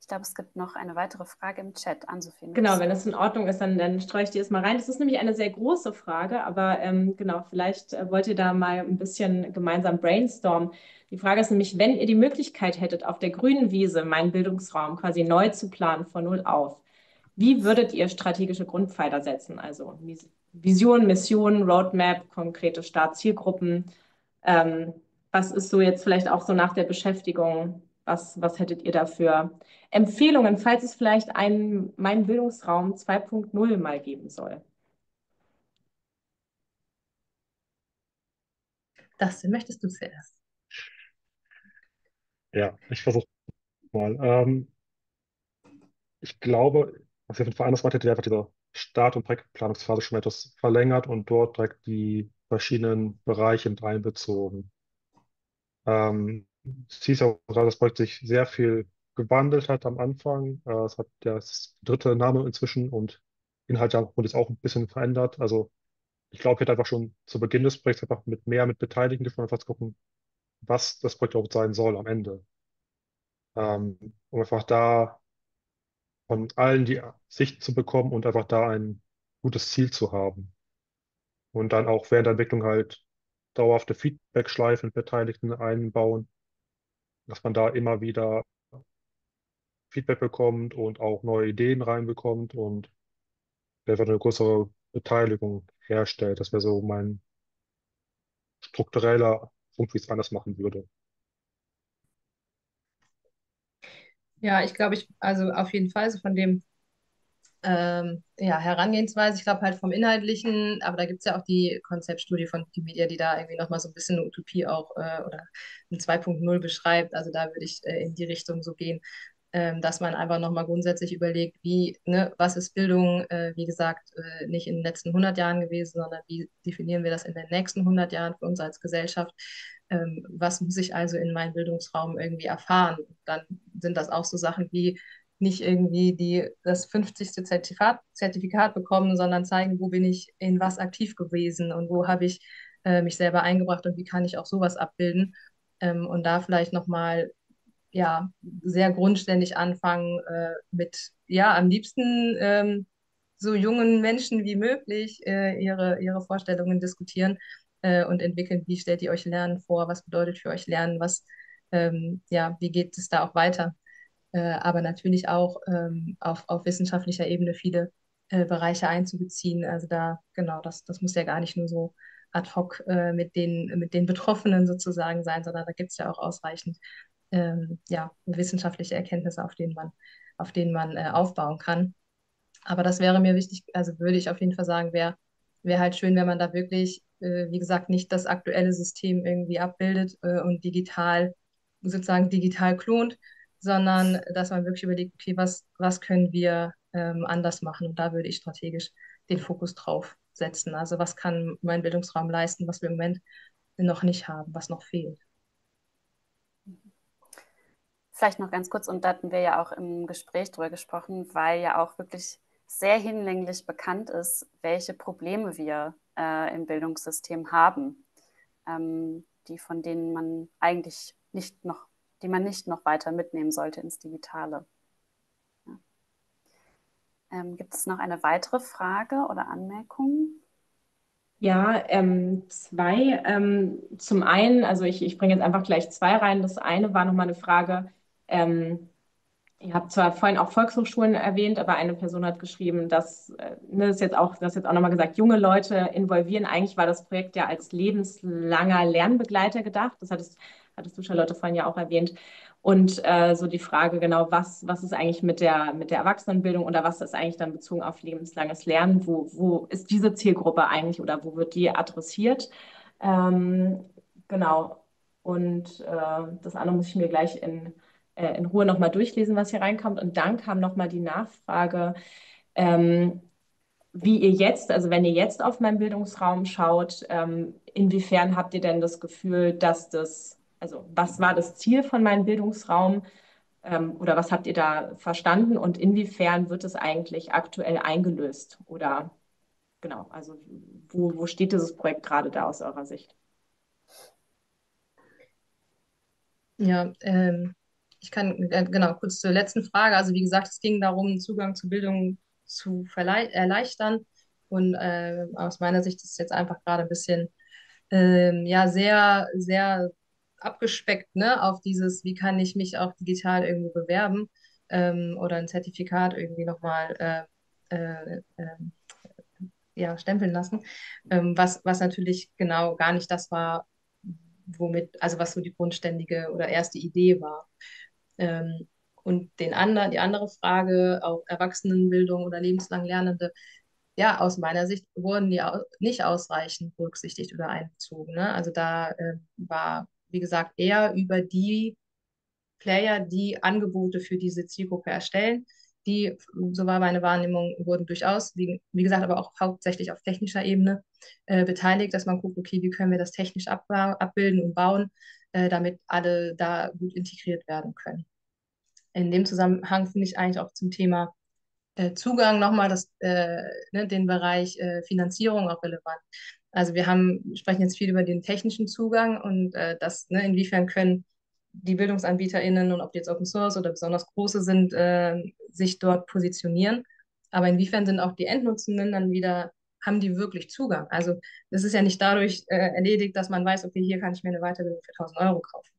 Ich glaube, es gibt noch eine weitere Frage im Chat an Sophie. Genau, wenn das in Ordnung ist, dann, dann streue ich die erstmal rein. Das ist nämlich eine sehr große Frage, aber ähm, genau, vielleicht äh, wollt ihr da mal ein bisschen gemeinsam brainstormen. Die Frage ist nämlich, wenn ihr die Möglichkeit hättet, auf der grünen Wiese meinen Bildungsraum quasi neu zu planen, von null auf, wie würdet ihr strategische Grundpfeiler setzen? Also Vision, Mission, Roadmap, konkrete Startzielgruppen. Ähm, was ist so jetzt vielleicht auch so nach der Beschäftigung was, was hättet ihr dafür Empfehlungen, falls es vielleicht einen Mein Bildungsraum 2.0 mal geben soll? Das möchtest du zuerst. Ja, ich versuche mal. Ähm, ich glaube, was ich auf jeden Fall anders hätte, wäre einfach diese Start- und Projektplanungsphase schon etwas verlängert und dort direkt die verschiedenen Bereiche mit einbezogen. Ähm, es hieß auch gerade, das Projekt sich sehr viel gewandelt hat am Anfang. Äh, es hat das dritte Name inzwischen und Inhalt wurde jetzt auch ein bisschen verändert. Also ich glaube, wir hätten einfach schon zu Beginn des Projekts einfach mit mehr mit Beteiligten gesprochen, einfach zu gucken, was das Projekt überhaupt sein soll am Ende. Ähm, um einfach da von allen die Sicht zu bekommen und einfach da ein gutes Ziel zu haben. Und dann auch während der Entwicklung halt dauerhafte Feedback-Schleifen mit Beteiligten einbauen, dass man da immer wieder Feedback bekommt und auch neue Ideen reinbekommt und einfach eine größere Beteiligung herstellt. Das wäre so mein struktureller Punkt, wie ich es anders machen würde. Ja, ich glaube, ich, also auf jeden Fall, so von dem ähm, ja, Herangehensweise, ich glaube halt vom Inhaltlichen, aber da gibt es ja auch die Konzeptstudie von Wikimedia, die da irgendwie nochmal so ein bisschen eine Utopie auch äh, oder ein 2.0 beschreibt. Also da würde ich äh, in die Richtung so gehen, dass man einfach nochmal grundsätzlich überlegt, wie, ne, was ist Bildung, äh, wie gesagt, äh, nicht in den letzten 100 Jahren gewesen, sondern wie definieren wir das in den nächsten 100 Jahren für uns als Gesellschaft. Ähm, was muss ich also in meinem Bildungsraum irgendwie erfahren? Dann sind das auch so Sachen wie, nicht irgendwie die, das 50. Zertifikat, Zertifikat bekommen, sondern zeigen, wo bin ich in was aktiv gewesen und wo habe ich äh, mich selber eingebracht und wie kann ich auch sowas abbilden. Ähm, und da vielleicht nochmal ja, sehr grundständig anfangen äh, mit, ja, am liebsten ähm, so jungen Menschen wie möglich äh, ihre, ihre Vorstellungen diskutieren äh, und entwickeln, wie stellt ihr euch Lernen vor, was bedeutet für euch Lernen, was, ähm, ja, wie geht es da auch weiter äh, aber natürlich auch ähm, auf, auf wissenschaftlicher Ebene viele äh, Bereiche einzubeziehen. Also da, genau, das, das muss ja gar nicht nur so ad hoc äh, mit, den, mit den Betroffenen sozusagen sein, sondern da gibt es ja auch ausreichend ähm, ja, wissenschaftliche Erkenntnisse, auf denen man, auf denen man äh, aufbauen kann. Aber das wäre mir wichtig, also würde ich auf jeden Fall sagen, wäre wär halt schön, wenn man da wirklich, äh, wie gesagt, nicht das aktuelle System irgendwie abbildet äh, und digital, sozusagen digital klont, sondern dass man wirklich überlegt, okay, was, was können wir ähm, anders machen? Und da würde ich strategisch den Fokus drauf setzen. Also was kann mein Bildungsraum leisten, was wir im Moment noch nicht haben, was noch fehlt. Vielleicht noch ganz kurz, und da hatten wir ja auch im Gespräch drüber gesprochen, weil ja auch wirklich sehr hinlänglich bekannt ist, welche Probleme wir äh, im Bildungssystem haben, ähm, die von denen man eigentlich nicht noch, die man nicht noch weiter mitnehmen sollte ins Digitale. Ja. Ähm, gibt es noch eine weitere Frage oder Anmerkung? Ja, ähm, zwei. Ähm, zum einen, also ich, ich bringe jetzt einfach gleich zwei rein. Das eine war nochmal eine Frage, ähm, Ihr habt zwar vorhin auch Volkshochschulen erwähnt, aber eine Person hat geschrieben, dass, äh, ne, ist jetzt auch, das jetzt auch nochmal gesagt, junge Leute involvieren. Eigentlich war das Projekt ja als lebenslanger Lernbegleiter gedacht. Das hattest, hattest du, Charlotte, vorhin ja auch erwähnt. Und äh, so die Frage genau, was, was ist eigentlich mit der, mit der Erwachsenenbildung oder was ist eigentlich dann bezogen auf lebenslanges Lernen? Wo, wo ist diese Zielgruppe eigentlich oder wo wird die adressiert? Ähm, genau. Und äh, das andere muss ich mir gleich in äh, in Ruhe nochmal durchlesen, was hier reinkommt. Und dann kam nochmal die Nachfrage, ähm, wie ihr jetzt, also wenn ihr jetzt auf meinen Bildungsraum schaut, ähm, inwiefern habt ihr denn das Gefühl, dass das, also was war das Ziel von meinem Bildungsraum ähm, oder was habt ihr da verstanden und inwiefern wird es eigentlich aktuell eingelöst oder genau, also wo, wo steht dieses Projekt gerade da aus eurer Sicht? Ja, ähm, ich kann äh, genau kurz zur letzten Frage. Also wie gesagt, es ging darum, Zugang zu Bildung zu erleichtern. Und äh, aus meiner Sicht ist es jetzt einfach gerade ein bisschen ähm, ja sehr, sehr abgespeckt, ne, auf dieses, wie kann ich mich auch digital irgendwo bewerben ähm, oder ein Zertifikat irgendwie nochmal äh, äh, ähm, ja, stempeln lassen. Ähm, was, was natürlich genau gar nicht das war, womit, also was so die grundständige oder erste Idee war. Ähm, und den anderen, die andere Frage, auch Erwachsenenbildung oder lebenslang Lernende, ja, aus meiner Sicht wurden die nicht ausreichend berücksichtigt oder einbezogen. Ne? Also da äh, war, wie gesagt, eher über die Player, die Angebote für diese Zielgruppe erstellen. Die, so war meine Wahrnehmung, wurden durchaus, wie, wie gesagt, aber auch hauptsächlich auf technischer Ebene äh, beteiligt, dass man guckt, okay, wie können wir das technisch abbilden und bauen, äh, damit alle da gut integriert werden können. In dem Zusammenhang finde ich eigentlich auch zum Thema äh, Zugang nochmal das, äh, ne, den Bereich äh, Finanzierung auch relevant. Also wir haben, sprechen jetzt viel über den technischen Zugang und äh, das, ne, inwiefern können die BildungsanbieterInnen und ob die jetzt Open Source oder besonders große sind, äh, sich dort positionieren. Aber inwiefern sind auch die Endnutzenden dann wieder haben die wirklich Zugang? Also das ist ja nicht dadurch äh, erledigt, dass man weiß, okay, hier kann ich mir eine Weiterbildung für 1000 Euro kaufen.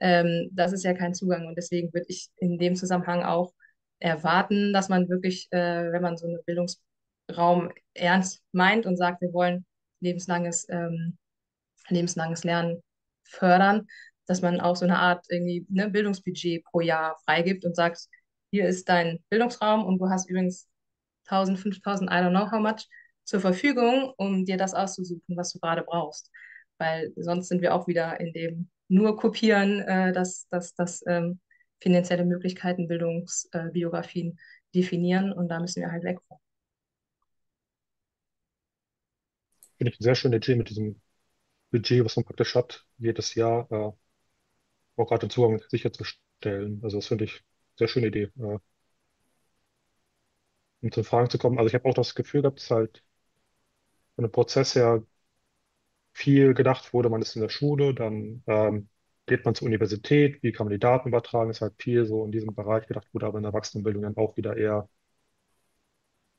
Ähm, das ist ja kein Zugang und deswegen würde ich in dem Zusammenhang auch erwarten, dass man wirklich, äh, wenn man so einen Bildungsraum ernst meint und sagt, wir wollen lebenslanges, ähm, lebenslanges Lernen fördern, dass man auch so eine Art irgendwie ne, Bildungsbudget pro Jahr freigibt und sagt, hier ist dein Bildungsraum und du hast übrigens 1000, 5000, I don't know how much zur Verfügung, um dir das auszusuchen, was du gerade brauchst. Weil sonst sind wir auch wieder in dem nur kopieren, äh, dass, dass, dass ähm, finanzielle Möglichkeiten, Bildungsbiografien äh, definieren und da müssen wir halt weg. Finde ich eine sehr schöne Idee mit diesem Budget, was man praktisch hat, jedes Jahr äh, auch gerade den Zugang sicherzustellen. Also das finde ich eine sehr schöne Idee. Äh, um zu Fragen zu kommen. Also ich habe auch das Gefühl gehabt, dass halt von dem Prozess her viel gedacht wurde, man ist in der Schule, dann ähm, geht man zur Universität, wie kann man die Daten übertragen, ist halt viel so in diesem Bereich gedacht wurde, aber in der Erwachsenenbildung dann auch wieder eher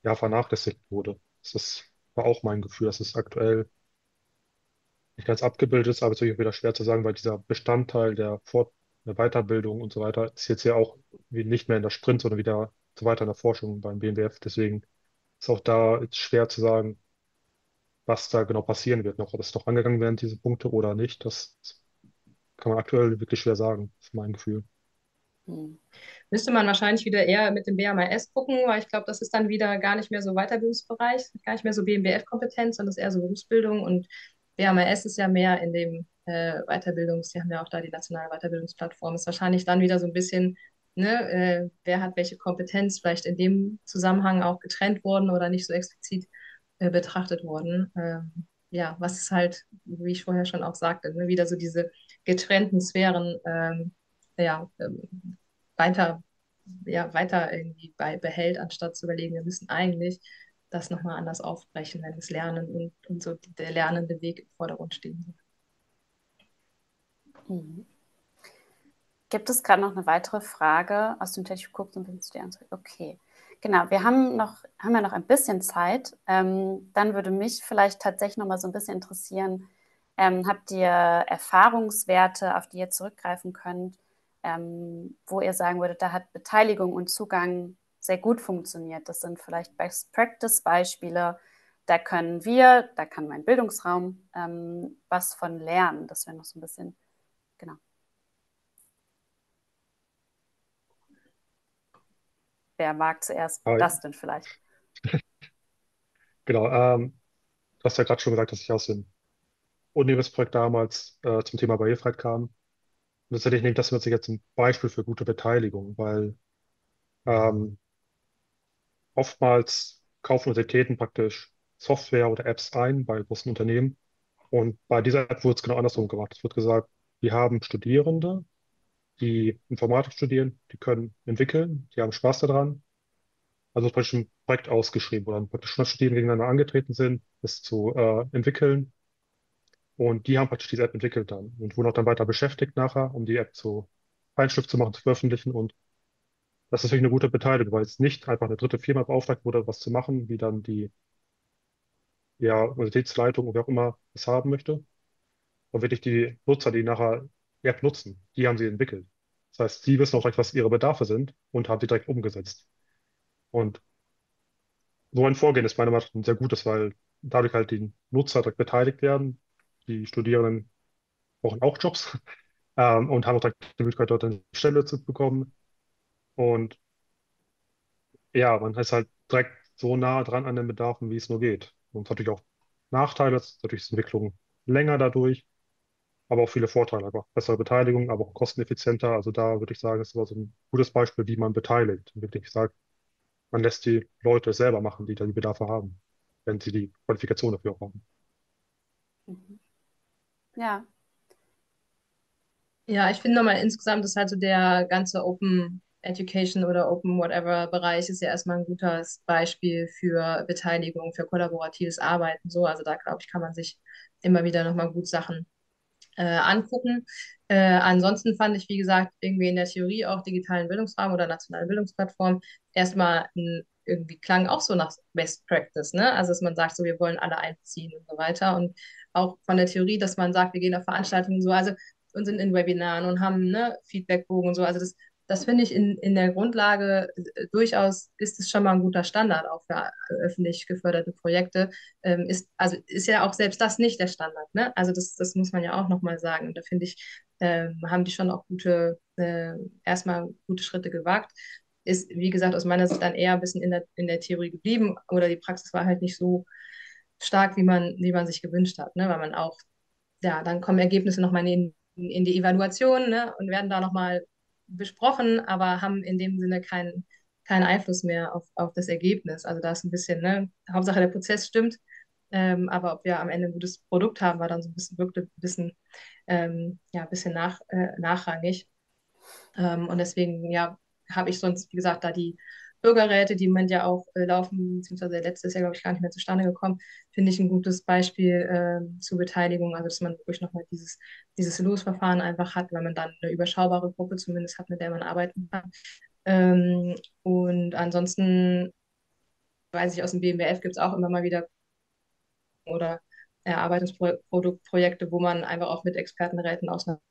ja, vernachlässigt wurde. Das ist, war auch mein Gefühl, dass es aktuell nicht ganz abgebildet ist, aber es ist natürlich wieder schwer zu sagen, weil dieser Bestandteil der Fort der Weiterbildung und so weiter ist jetzt ja auch nicht mehr in der Sprint, sondern wieder so weiter in der Forschung beim BMWF. Deswegen ist auch da jetzt schwer zu sagen, was da genau passieren wird noch, ob es noch angegangen werden, diese Punkte oder nicht, das kann man aktuell wirklich schwer sagen, ist mein Gefühl. Hm. Müsste man wahrscheinlich wieder eher mit dem BMAS gucken, weil ich glaube, das ist dann wieder gar nicht mehr so Weiterbildungsbereich, gar nicht mehr so BMBF-Kompetenz, sondern ist eher so Berufsbildung und BMAS ist ja mehr in dem äh, Weiterbildungs, die haben ja auch da die nationale Weiterbildungsplattform, ist wahrscheinlich dann wieder so ein bisschen, ne, äh, wer hat welche Kompetenz, vielleicht in dem Zusammenhang auch getrennt worden oder nicht so explizit äh, betrachtet worden. Ähm, ja, was ist halt, wie ich vorher schon auch sagte, ne, wieder so diese getrennten Sphären ähm, ja, ähm, weiter, ja, weiter irgendwie bei, behält, anstatt zu überlegen, wir müssen eigentlich das nochmal anders aufbrechen, wenn das Lernen und, und so der lernende Weg im Vordergrund stehen soll. Mhm. Gibt es gerade noch eine weitere Frage aus dem Chat? Ich gucke ein bisschen zu dir. Okay. Genau, wir haben, noch, haben ja noch ein bisschen Zeit. Ähm, dann würde mich vielleicht tatsächlich noch mal so ein bisschen interessieren, ähm, habt ihr Erfahrungswerte, auf die ihr zurückgreifen könnt, ähm, wo ihr sagen würdet, da hat Beteiligung und Zugang sehr gut funktioniert? Das sind vielleicht Best-Practice-Beispiele. Da können wir, da kann mein Bildungsraum ähm, was von lernen. Das wäre noch so ein bisschen, genau. Wer mag zuerst Aber das denn vielleicht? Genau, ähm, du hast ja gerade schon gesagt, dass ich aus dem Univis-Projekt damals äh, zum Thema Barrierefreiheit kam. Und tatsächlich nehme ich das jetzt ein Beispiel für gute Beteiligung, weil ähm, oftmals kaufen Universitäten praktisch Software oder Apps ein bei großen Unternehmen. Und bei dieser App wurde es genau andersrum gemacht. Es wird gesagt, wir haben Studierende, die Informatik studieren, die können entwickeln, die haben Spaß daran. Also praktisch ein Projekt ausgeschrieben, wo dann praktisch Studierende gegeneinander angetreten sind, es zu äh, entwickeln. Und die haben praktisch diese App entwickelt dann und wurden auch dann weiter beschäftigt nachher, um die App zu Feinschliff zu machen, zu veröffentlichen. Und das ist natürlich eine gute Beteiligung, weil es nicht einfach eine dritte Firma beauftragt wurde, was zu machen, wie dann die ja, Universitätsleitung oder wer auch immer es haben möchte. Und wirklich die Nutzer, die nachher App nutzen, die haben sie entwickelt. Das heißt, sie wissen auch direkt, was ihre Bedarfe sind und haben sie direkt umgesetzt. Und so ein Vorgehen ist meiner Meinung nach ein sehr gutes, weil dadurch halt die Nutzer direkt beteiligt werden. Die Studierenden brauchen auch Jobs ähm, und haben auch direkt die Möglichkeit, dort eine Stelle zu bekommen. Und ja, man ist halt direkt so nah dran an den Bedarfen, wie es nur geht. Und es hat natürlich auch Nachteile, natürlich ist die Entwicklung länger dadurch aber auch viele Vorteile, einfach bessere Beteiligung, aber auch kosteneffizienter. Also da würde ich sagen, ist aber so ein gutes Beispiel, wie man beteiligt. Und wirklich sagt, man lässt die Leute selber machen, die da die Bedarfe haben, wenn sie die Qualifikation dafür auch haben. Mhm. Ja. Ja, ich finde nochmal insgesamt ist halt so der ganze Open Education oder Open Whatever Bereich ist ja erstmal ein gutes Beispiel für Beteiligung, für kollaboratives Arbeiten. So, also da glaube ich, kann man sich immer wieder nochmal gut Sachen äh, angucken. Äh, ansonsten fand ich, wie gesagt, irgendwie in der Theorie auch digitalen Bildungsraum oder nationale Bildungsplattform erstmal ein, irgendwie klang auch so nach Best Practice, ne? Also dass man sagt, so wir wollen alle einziehen und so weiter. Und auch von der Theorie, dass man sagt, wir gehen auf Veranstaltungen so, also und sind in Webinaren und haben ne, Feedbackbogen und so. Also das das finde ich in, in der Grundlage äh, durchaus ist es schon mal ein guter Standard auch für äh, öffentlich geförderte Projekte. Ähm, ist, also ist ja auch selbst das nicht der Standard. Ne? Also das, das muss man ja auch nochmal sagen. Und da finde ich, ähm, haben die schon auch gute, äh, erstmal gute Schritte gewagt. Ist, wie gesagt, aus meiner Sicht dann eher ein bisschen in der, in der Theorie geblieben oder die Praxis war halt nicht so stark, wie man, wie man sich gewünscht hat, ne? weil man auch, ja, dann kommen Ergebnisse nochmal in, in die Evaluation ne? und werden da nochmal besprochen, aber haben in dem Sinne keinen keinen Einfluss mehr auf, auf das Ergebnis. Also da ist ein bisschen, ne, Hauptsache der Prozess stimmt, ähm, aber ob wir am Ende ein gutes Produkt haben, war dann so ein bisschen, wirkte ein bisschen, ähm, ja, ein bisschen nach, äh, nachrangig. Ähm, und deswegen, ja, habe ich sonst, wie gesagt, da die Bürgerräte, die Moment ja auch äh, laufen, beziehungsweise letztes Jahr, glaube ich, gar nicht mehr zustande gekommen, finde ich ein gutes Beispiel äh, zur Beteiligung. Also, dass man wirklich nochmal dieses, dieses Losverfahren einfach hat, weil man dann eine überschaubare Gruppe zumindest hat, mit der man arbeiten kann. Ähm, und ansonsten weiß ich, aus dem BMWF gibt es auch immer mal wieder oder Erarbeitungsprojekte, wo man einfach auch mit Expertenräten aus einer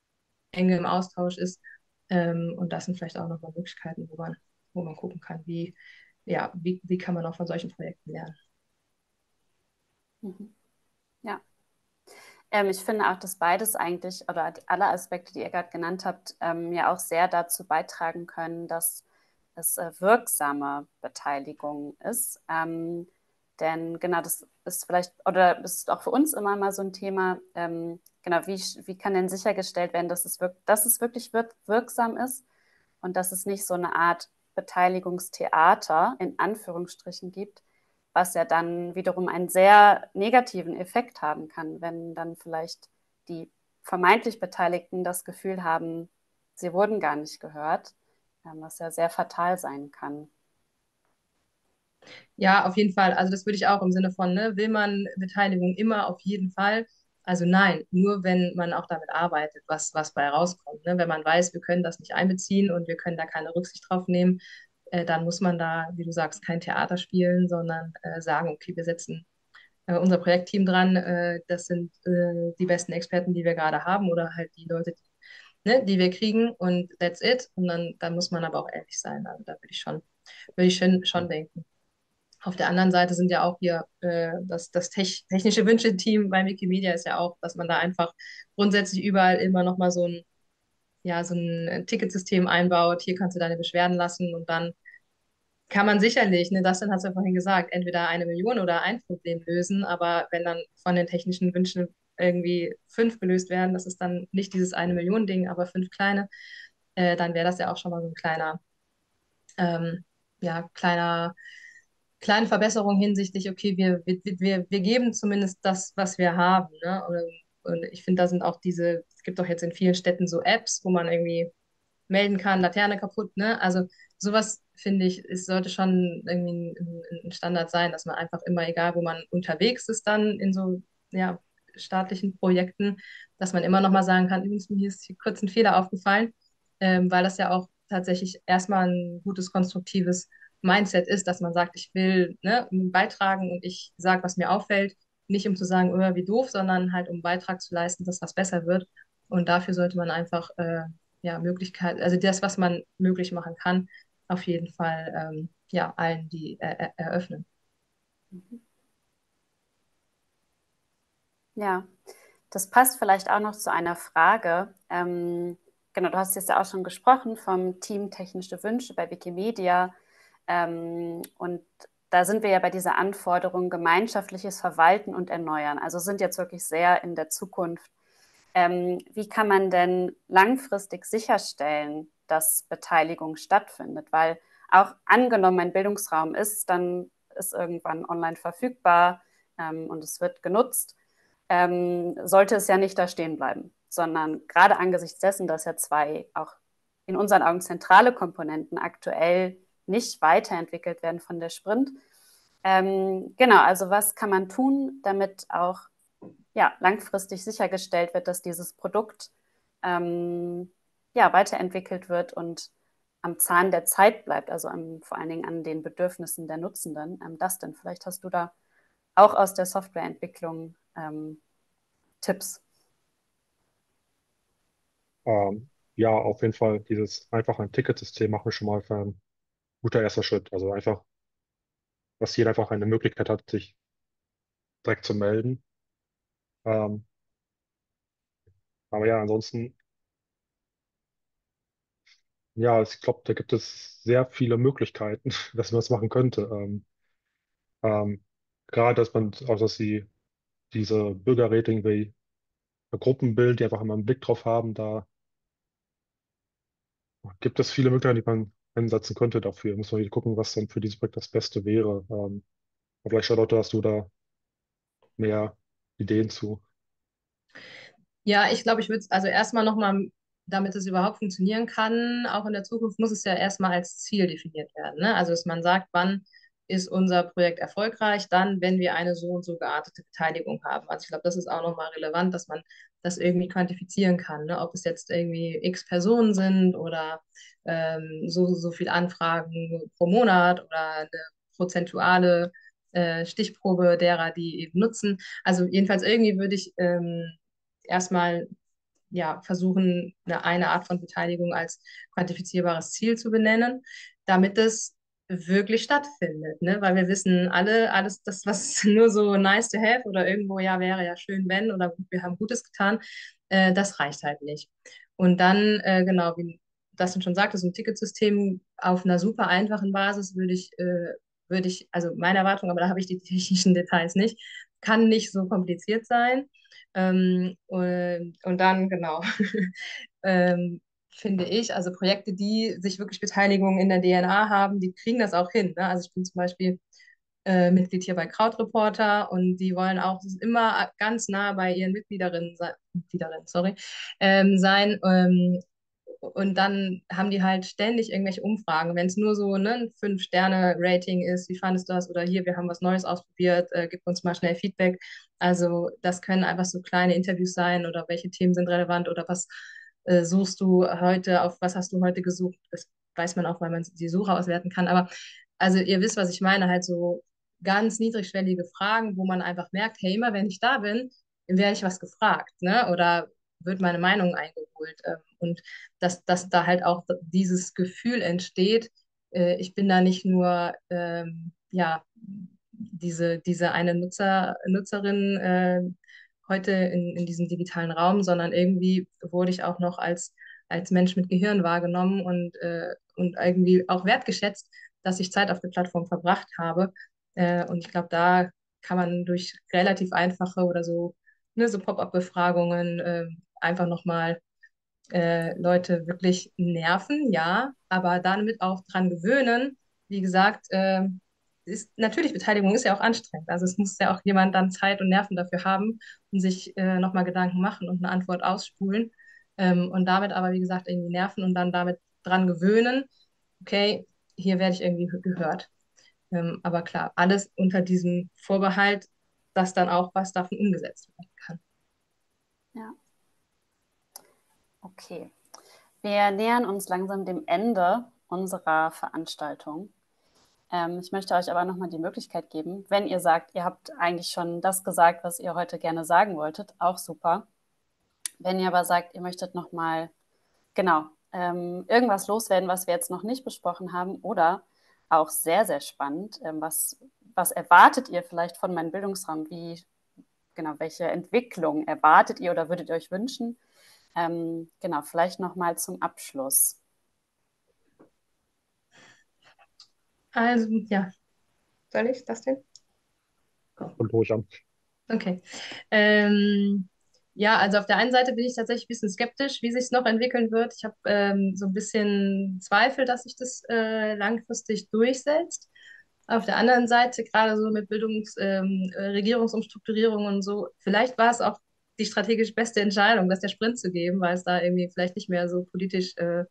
Enge im Austausch ist. Ähm, und das sind vielleicht auch nochmal Möglichkeiten, wo man wo man gucken kann, wie, ja, wie, wie kann man auch von solchen Projekten lernen. Mhm. Ja. Ähm, ich finde auch, dass beides eigentlich oder alle Aspekte, die ihr gerade genannt habt, ähm, ja auch sehr dazu beitragen können, dass es äh, wirksame Beteiligung ist. Ähm, denn genau das ist vielleicht, oder ist auch für uns immer mal so ein Thema, ähm, genau, wie, wie kann denn sichergestellt werden, dass es, wirk dass es wirklich wirk wirksam ist und dass es nicht so eine Art Beteiligungstheater in Anführungsstrichen gibt, was ja dann wiederum einen sehr negativen Effekt haben kann, wenn dann vielleicht die vermeintlich Beteiligten das Gefühl haben, sie wurden gar nicht gehört. ähm, was ja sehr fatal sein kann. Ja, auf jeden Fall. Also das würde ich auch im Sinne von, ne, will man Beteiligung immer auf jeden Fall? Also nein, nur wenn man auch damit arbeitet, was, was bei rauskommt. Ne? Wenn man weiß, wir können das nicht einbeziehen und wir können da keine Rücksicht drauf nehmen, äh, dann muss man da, wie du sagst, kein Theater spielen, sondern äh, sagen, okay, wir setzen äh, unser Projektteam dran, äh, das sind äh, die besten Experten, die wir gerade haben oder halt die Leute, die, ne, die wir kriegen und that's it. Und dann, dann muss man aber auch ehrlich sein. Also da würde ich schon, würde ich schon, schon denken. Auf der anderen Seite sind ja auch hier äh, das, das technische Wünsche-Team bei Wikimedia ist ja auch, dass man da einfach grundsätzlich überall immer nochmal so ein, ja, so ein Ticketsystem einbaut. Hier kannst du deine Beschwerden lassen und dann kann man sicherlich, ne, das hat es ja vorhin gesagt, entweder eine Million oder ein Problem lösen, aber wenn dann von den technischen Wünschen irgendwie fünf gelöst werden, das ist dann nicht dieses eine Million Ding, aber fünf kleine, äh, dann wäre das ja auch schon mal so ein kleiner, ähm, ja, kleiner kleine Verbesserung hinsichtlich, okay, wir, wir, wir, wir geben zumindest das, was wir haben. Ne? Und, ich finde, da sind auch diese, es gibt doch jetzt in vielen Städten so Apps, wo man irgendwie melden kann, Laterne kaputt, ne? Also sowas finde ich, es sollte schon irgendwie ein, ein, Standard sein, dass man einfach immer, egal wo man unterwegs ist, dann in so ja, staatlichen Projekten, dass man immer noch mal sagen kann, übrigens, mir ist hier kurz ein Fehler aufgefallen, ähm, weil das ja auch tatsächlich erstmal ein gutes, konstruktives Mindset ist, dass man sagt, ich will ne, beitragen und ich sage, was mir auffällt, nicht um zu sagen, oh, wie doof, sondern halt um einen Beitrag zu leisten, dass was besser wird. Und dafür sollte man einfach äh, ja Möglichkeit, also das, was man möglich machen kann, auf jeden Fall ähm, ja allen die äh, eröffnen. Ja, das passt vielleicht auch noch zu einer Frage. Ähm, genau, du hast jetzt ja auch schon gesprochen vom Team Technische Wünsche bei Wikimedia. Ähm, und da sind wir ja bei dieser Anforderung gemeinschaftliches Verwalten und Erneuern. Also sind jetzt wirklich sehr in der Zukunft. Ähm, wie kann man denn langfristig sicherstellen, dass Beteiligung stattfindet? Weil auch angenommen, ein Bildungsraum ist, dann ist irgendwann online verfügbar ähm, und es wird genutzt, ähm, sollte es ja nicht da stehen bleiben, sondern gerade angesichts dessen, dass ja zwei auch in unseren Augen zentrale Komponenten aktuell nicht weiterentwickelt werden von der Sprint. Ähm, genau, also was kann man tun, damit auch ja, langfristig sichergestellt wird, dass dieses Produkt ähm, ja, weiterentwickelt wird und am Zahn der Zeit bleibt, also am, vor allen Dingen an den Bedürfnissen der Nutzenden. Ähm, das denn? Vielleicht hast du da auch aus der Softwareentwicklung ähm, Tipps. Ähm, ja, auf jeden Fall dieses einfach ein Ticketsystem machen wir schon mal für guter erster Schritt. Also einfach, dass jeder einfach eine Möglichkeit hat, sich direkt zu melden. Ähm, aber ja, ansonsten, ja, ich glaube, da gibt es sehr viele Möglichkeiten, dass man das machen könnte. Ähm, ähm, gerade, dass man, auch dass sie diese Bürgerrating wie Gruppenbild, die einfach immer einen Blick drauf haben, da gibt es viele Möglichkeiten, die man einsetzen könnte dafür. Muss man gucken, was dann für dieses Projekt das Beste wäre. Ähm, vielleicht, Charlotte, hast du da mehr Ideen zu? Ja, ich glaube, ich würde es also erstmal nochmal, damit es überhaupt funktionieren kann, auch in der Zukunft muss es ja erstmal als Ziel definiert werden. Ne? Also, dass man sagt, wann ist unser Projekt erfolgreich, dann, wenn wir eine so und so geartete Beteiligung haben. Also ich glaube, das ist auch nochmal relevant, dass man das irgendwie quantifizieren kann, ne? ob es jetzt irgendwie x Personen sind oder ähm, so, so viel Anfragen pro Monat oder eine prozentuale äh, Stichprobe derer, die eben nutzen. Also jedenfalls irgendwie würde ich ähm, erstmal ja, versuchen, eine, eine Art von Beteiligung als quantifizierbares Ziel zu benennen, damit es wirklich stattfindet, ne? Weil wir wissen alle, alles das, was nur so nice to have oder irgendwo, ja, wäre ja schön, wenn oder wir haben Gutes getan, äh, das reicht halt nicht. Und dann, äh, genau, wie das schon sagte, so ein Ticketsystem auf einer super einfachen Basis würde ich, äh, würde ich, also meine Erwartung, aber da habe ich die technischen Details nicht, kann nicht so kompliziert sein. Ähm, und, und dann, genau, ähm, finde ich. Also Projekte, die sich wirklich Beteiligung in der DNA haben, die kriegen das auch hin. Ne? Also ich bin zum Beispiel äh, Mitglied hier bei Krautreporter und die wollen auch immer ganz nah bei ihren Mitgliederinnen, Mitgliederinnen sorry, ähm, sein. Ähm, und dann haben die halt ständig irgendwelche Umfragen. Wenn es nur so ne, ein Fünf-Sterne-Rating ist, wie fandest du das? Oder hier, wir haben was Neues ausprobiert, äh, gib uns mal schnell Feedback. Also das können einfach so kleine Interviews sein oder welche Themen sind relevant oder was äh, suchst du heute, auf was hast du heute gesucht? Das weiß man auch, weil man die Suche auswerten kann. Aber also ihr wisst, was ich meine, halt so ganz niedrigschwellige Fragen, wo man einfach merkt, hey, immer wenn ich da bin, werde ich was gefragt, ne? Oder wird meine Meinung eingeholt. Ähm, und dass, dass da halt auch dieses Gefühl entsteht, äh, ich bin da nicht nur, ähm, ja, diese, diese eine Nutzer, Nutzerin äh, heute in, in diesem digitalen Raum, sondern irgendwie wurde ich auch noch als, als Mensch mit Gehirn wahrgenommen und, äh, und irgendwie auch wertgeschätzt, dass ich Zeit auf der Plattform verbracht habe. Äh, und ich glaube, da kann man durch relativ einfache oder so, ne, so Pop-up-Befragungen äh, einfach nochmal äh, Leute wirklich nerven, ja, aber damit auch dran gewöhnen. Wie gesagt, äh, ist, natürlich, Beteiligung ist ja auch anstrengend. Also es muss ja auch jemand dann Zeit und Nerven dafür haben und sich äh, nochmal Gedanken machen und eine Antwort ausspulen. Ähm, und damit aber, wie gesagt, irgendwie nerven und dann damit dran gewöhnen, okay, hier werde ich irgendwie gehört. Ähm, aber klar, alles unter diesem Vorbehalt, dass dann auch was davon umgesetzt werden kann. Ja. Okay. Wir nähern uns langsam dem Ende unserer Veranstaltung. Ähm, ich möchte euch aber nochmal die Möglichkeit geben, wenn ihr sagt, ihr habt eigentlich schon das gesagt, was ihr heute gerne sagen wolltet, auch super. Wenn ihr aber sagt, ihr möchtet nochmal, genau, ähm, irgendwas loswerden, was wir jetzt noch nicht besprochen haben oder auch sehr, sehr spannend, ähm, was, was erwartet ihr vielleicht von meinem Bildungsraum? Wie, genau, welche Entwicklung erwartet ihr oder würdet ihr euch wünschen? Ähm, genau, vielleicht nochmal zum Abschluss. Also, ja. Soll ich das denn? Und ruhig an. Okay. Ähm, ja, also auf der einen Seite bin ich tatsächlich ein bisschen skeptisch, wie sich es noch entwickeln wird. Ich habe ähm, so ein bisschen Zweifel, dass sich das äh, langfristig durchsetzt. Auf der anderen Seite, gerade so mit Bildungs-, ähm, äh, Regierungsumstrukturierung und so, vielleicht war es auch die strategisch beste Entscheidung, das der Sprint zu geben, weil es da irgendwie vielleicht nicht mehr so politisch äh,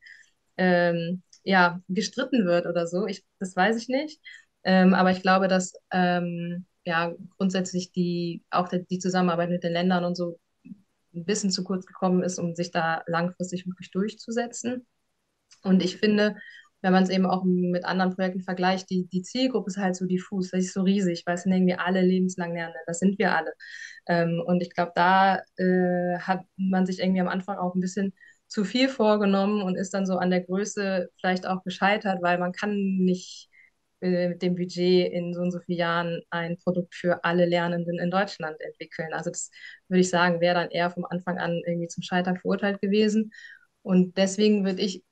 ähm, ja, gestritten wird oder so. Ich, das weiß ich nicht. Ähm, aber ich glaube, dass ähm, ja, grundsätzlich die, auch die, Zusammenarbeit mit den Ländern und so ein bisschen zu kurz gekommen ist, um sich da langfristig wirklich durchzusetzen. Und ich finde, wenn man es eben auch mit anderen Projekten vergleicht, die, die Zielgruppe ist halt so diffus, das ist so riesig, weil es sind irgendwie alle lebenslang Lernende, das sind wir alle. Ähm, und ich glaube, da äh, hat man sich irgendwie am Anfang auch ein bisschen zu viel vorgenommen und ist dann so an der Größe vielleicht auch gescheitert, weil man kann nicht äh, mit dem Budget in so und so vielen Jahren ein Produkt für alle Lernenden in Deutschland entwickeln. Also das würde ich sagen, wäre dann eher vom Anfang an irgendwie zum Scheitern verurteilt gewesen. Und deswegen würde ich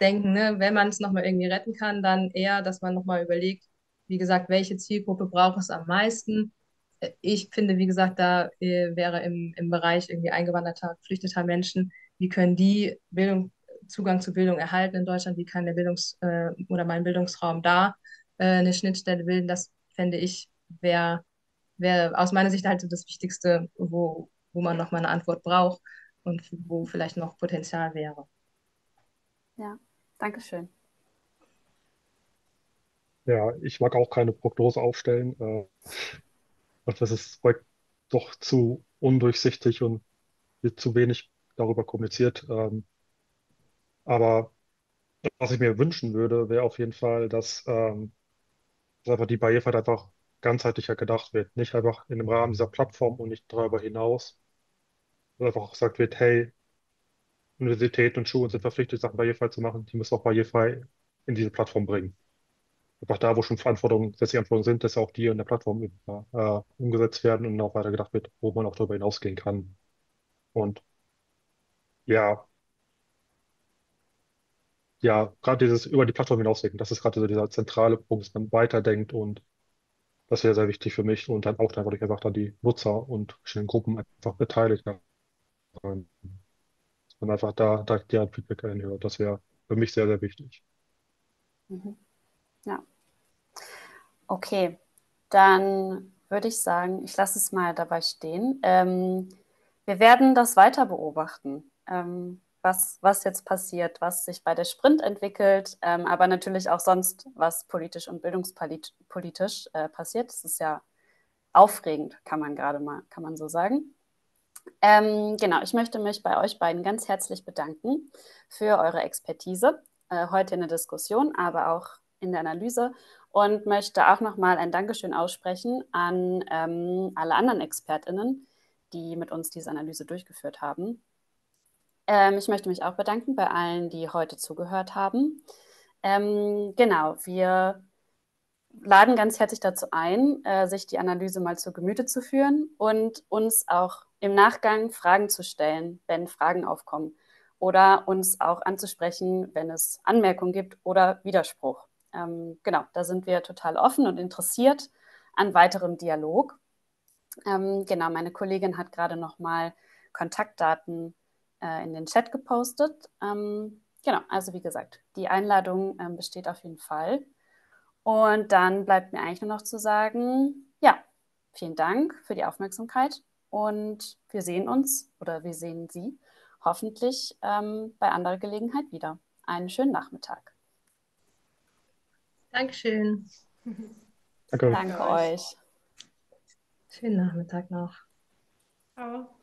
denken, ne, wenn man es nochmal irgendwie retten kann, dann eher, dass man nochmal überlegt, wie gesagt, welche Zielgruppe braucht es am meisten. Äh, ich finde, wie gesagt, da äh, wäre im, im Bereich irgendwie eingewanderter, geflüchteter Menschen, wie können die Bildung, Zugang zu Bildung erhalten in Deutschland, wie kann der Bildungs- äh, oder mein Bildungsraum da äh, eine Schnittstelle bilden, das fände ich, wäre wär aus meiner Sicht halt so das Wichtigste, wo, wo man nochmal eine Antwort braucht und wo vielleicht noch Potenzial wäre. Ja, danke schön. Ja, ich mag auch keine Prognose aufstellen. Äh, das ist doch zu undurchsichtig und wird zu wenig darüber kommuniziert. Ähm, aber was ich mir wünschen würde, wäre auf jeden Fall, dass, ähm, dass einfach die Barrierefreiheit einfach ganzheitlicher gedacht wird. Nicht einfach in dem Rahmen dieser Plattform und nicht darüber hinaus. Dass einfach gesagt wird, hey, Universitäten und Schulen sind verpflichtet, Sachen barrierefrei zu machen. Die müssen auch barrierefrei in diese Plattform bringen. Einfach da, wo schon Verantwortungen, gesetzliche Anforderungen sind, dass auch die in der Plattform äh, umgesetzt werden und auch weiter gedacht wird, wo man auch darüber hinausgehen kann. Und ja, ja, gerade dieses über die Plattform hinausdenken, das ist gerade so dieser zentrale Punkt, dass man weiterdenkt und das wäre sehr wichtig für mich und dann auch dann, würde ich gesagt, an die Nutzer und verschiedenen Gruppen einfach beteiligt man einfach da, da deren Feedback einhört. Das wäre für mich sehr, sehr wichtig. Mhm. Ja. Okay, dann würde ich sagen, ich lasse es mal dabei stehen. Ähm, wir werden das weiter beobachten, ähm, was, was jetzt passiert, was sich bei der Sprint entwickelt, ähm, aber natürlich auch sonst, was politisch und bildungspolitisch äh, passiert. Das ist ja aufregend, kann man gerade mal, kann man so sagen. Ähm, genau, ich möchte mich bei euch beiden ganz herzlich bedanken für eure Expertise äh, heute in der Diskussion, aber auch in der Analyse und möchte auch nochmal ein Dankeschön aussprechen an ähm, alle anderen ExpertInnen, die mit uns diese Analyse durchgeführt haben. Ähm, ich möchte mich auch bedanken bei allen, die heute zugehört haben. Ähm, genau, wir laden ganz herzlich dazu ein, äh, sich die Analyse mal zu Gemüte zu führen und uns auch im Nachgang Fragen zu stellen, wenn Fragen aufkommen oder uns auch anzusprechen, wenn es Anmerkungen gibt oder Widerspruch. Ähm, genau, da sind wir total offen und interessiert an weiterem Dialog. Ähm, genau, meine Kollegin hat gerade noch mal Kontaktdaten äh, in den Chat gepostet. Ähm, genau, also wie gesagt, die Einladung ähm, besteht auf jeden Fall. Und dann bleibt mir eigentlich nur noch zu sagen, ja, vielen Dank für die Aufmerksamkeit und wir sehen uns oder wir sehen Sie hoffentlich ähm, bei anderer Gelegenheit wieder. Einen schönen Nachmittag. Dankeschön. Danke. Danke euch. Schönen Nachmittag noch. Ciao.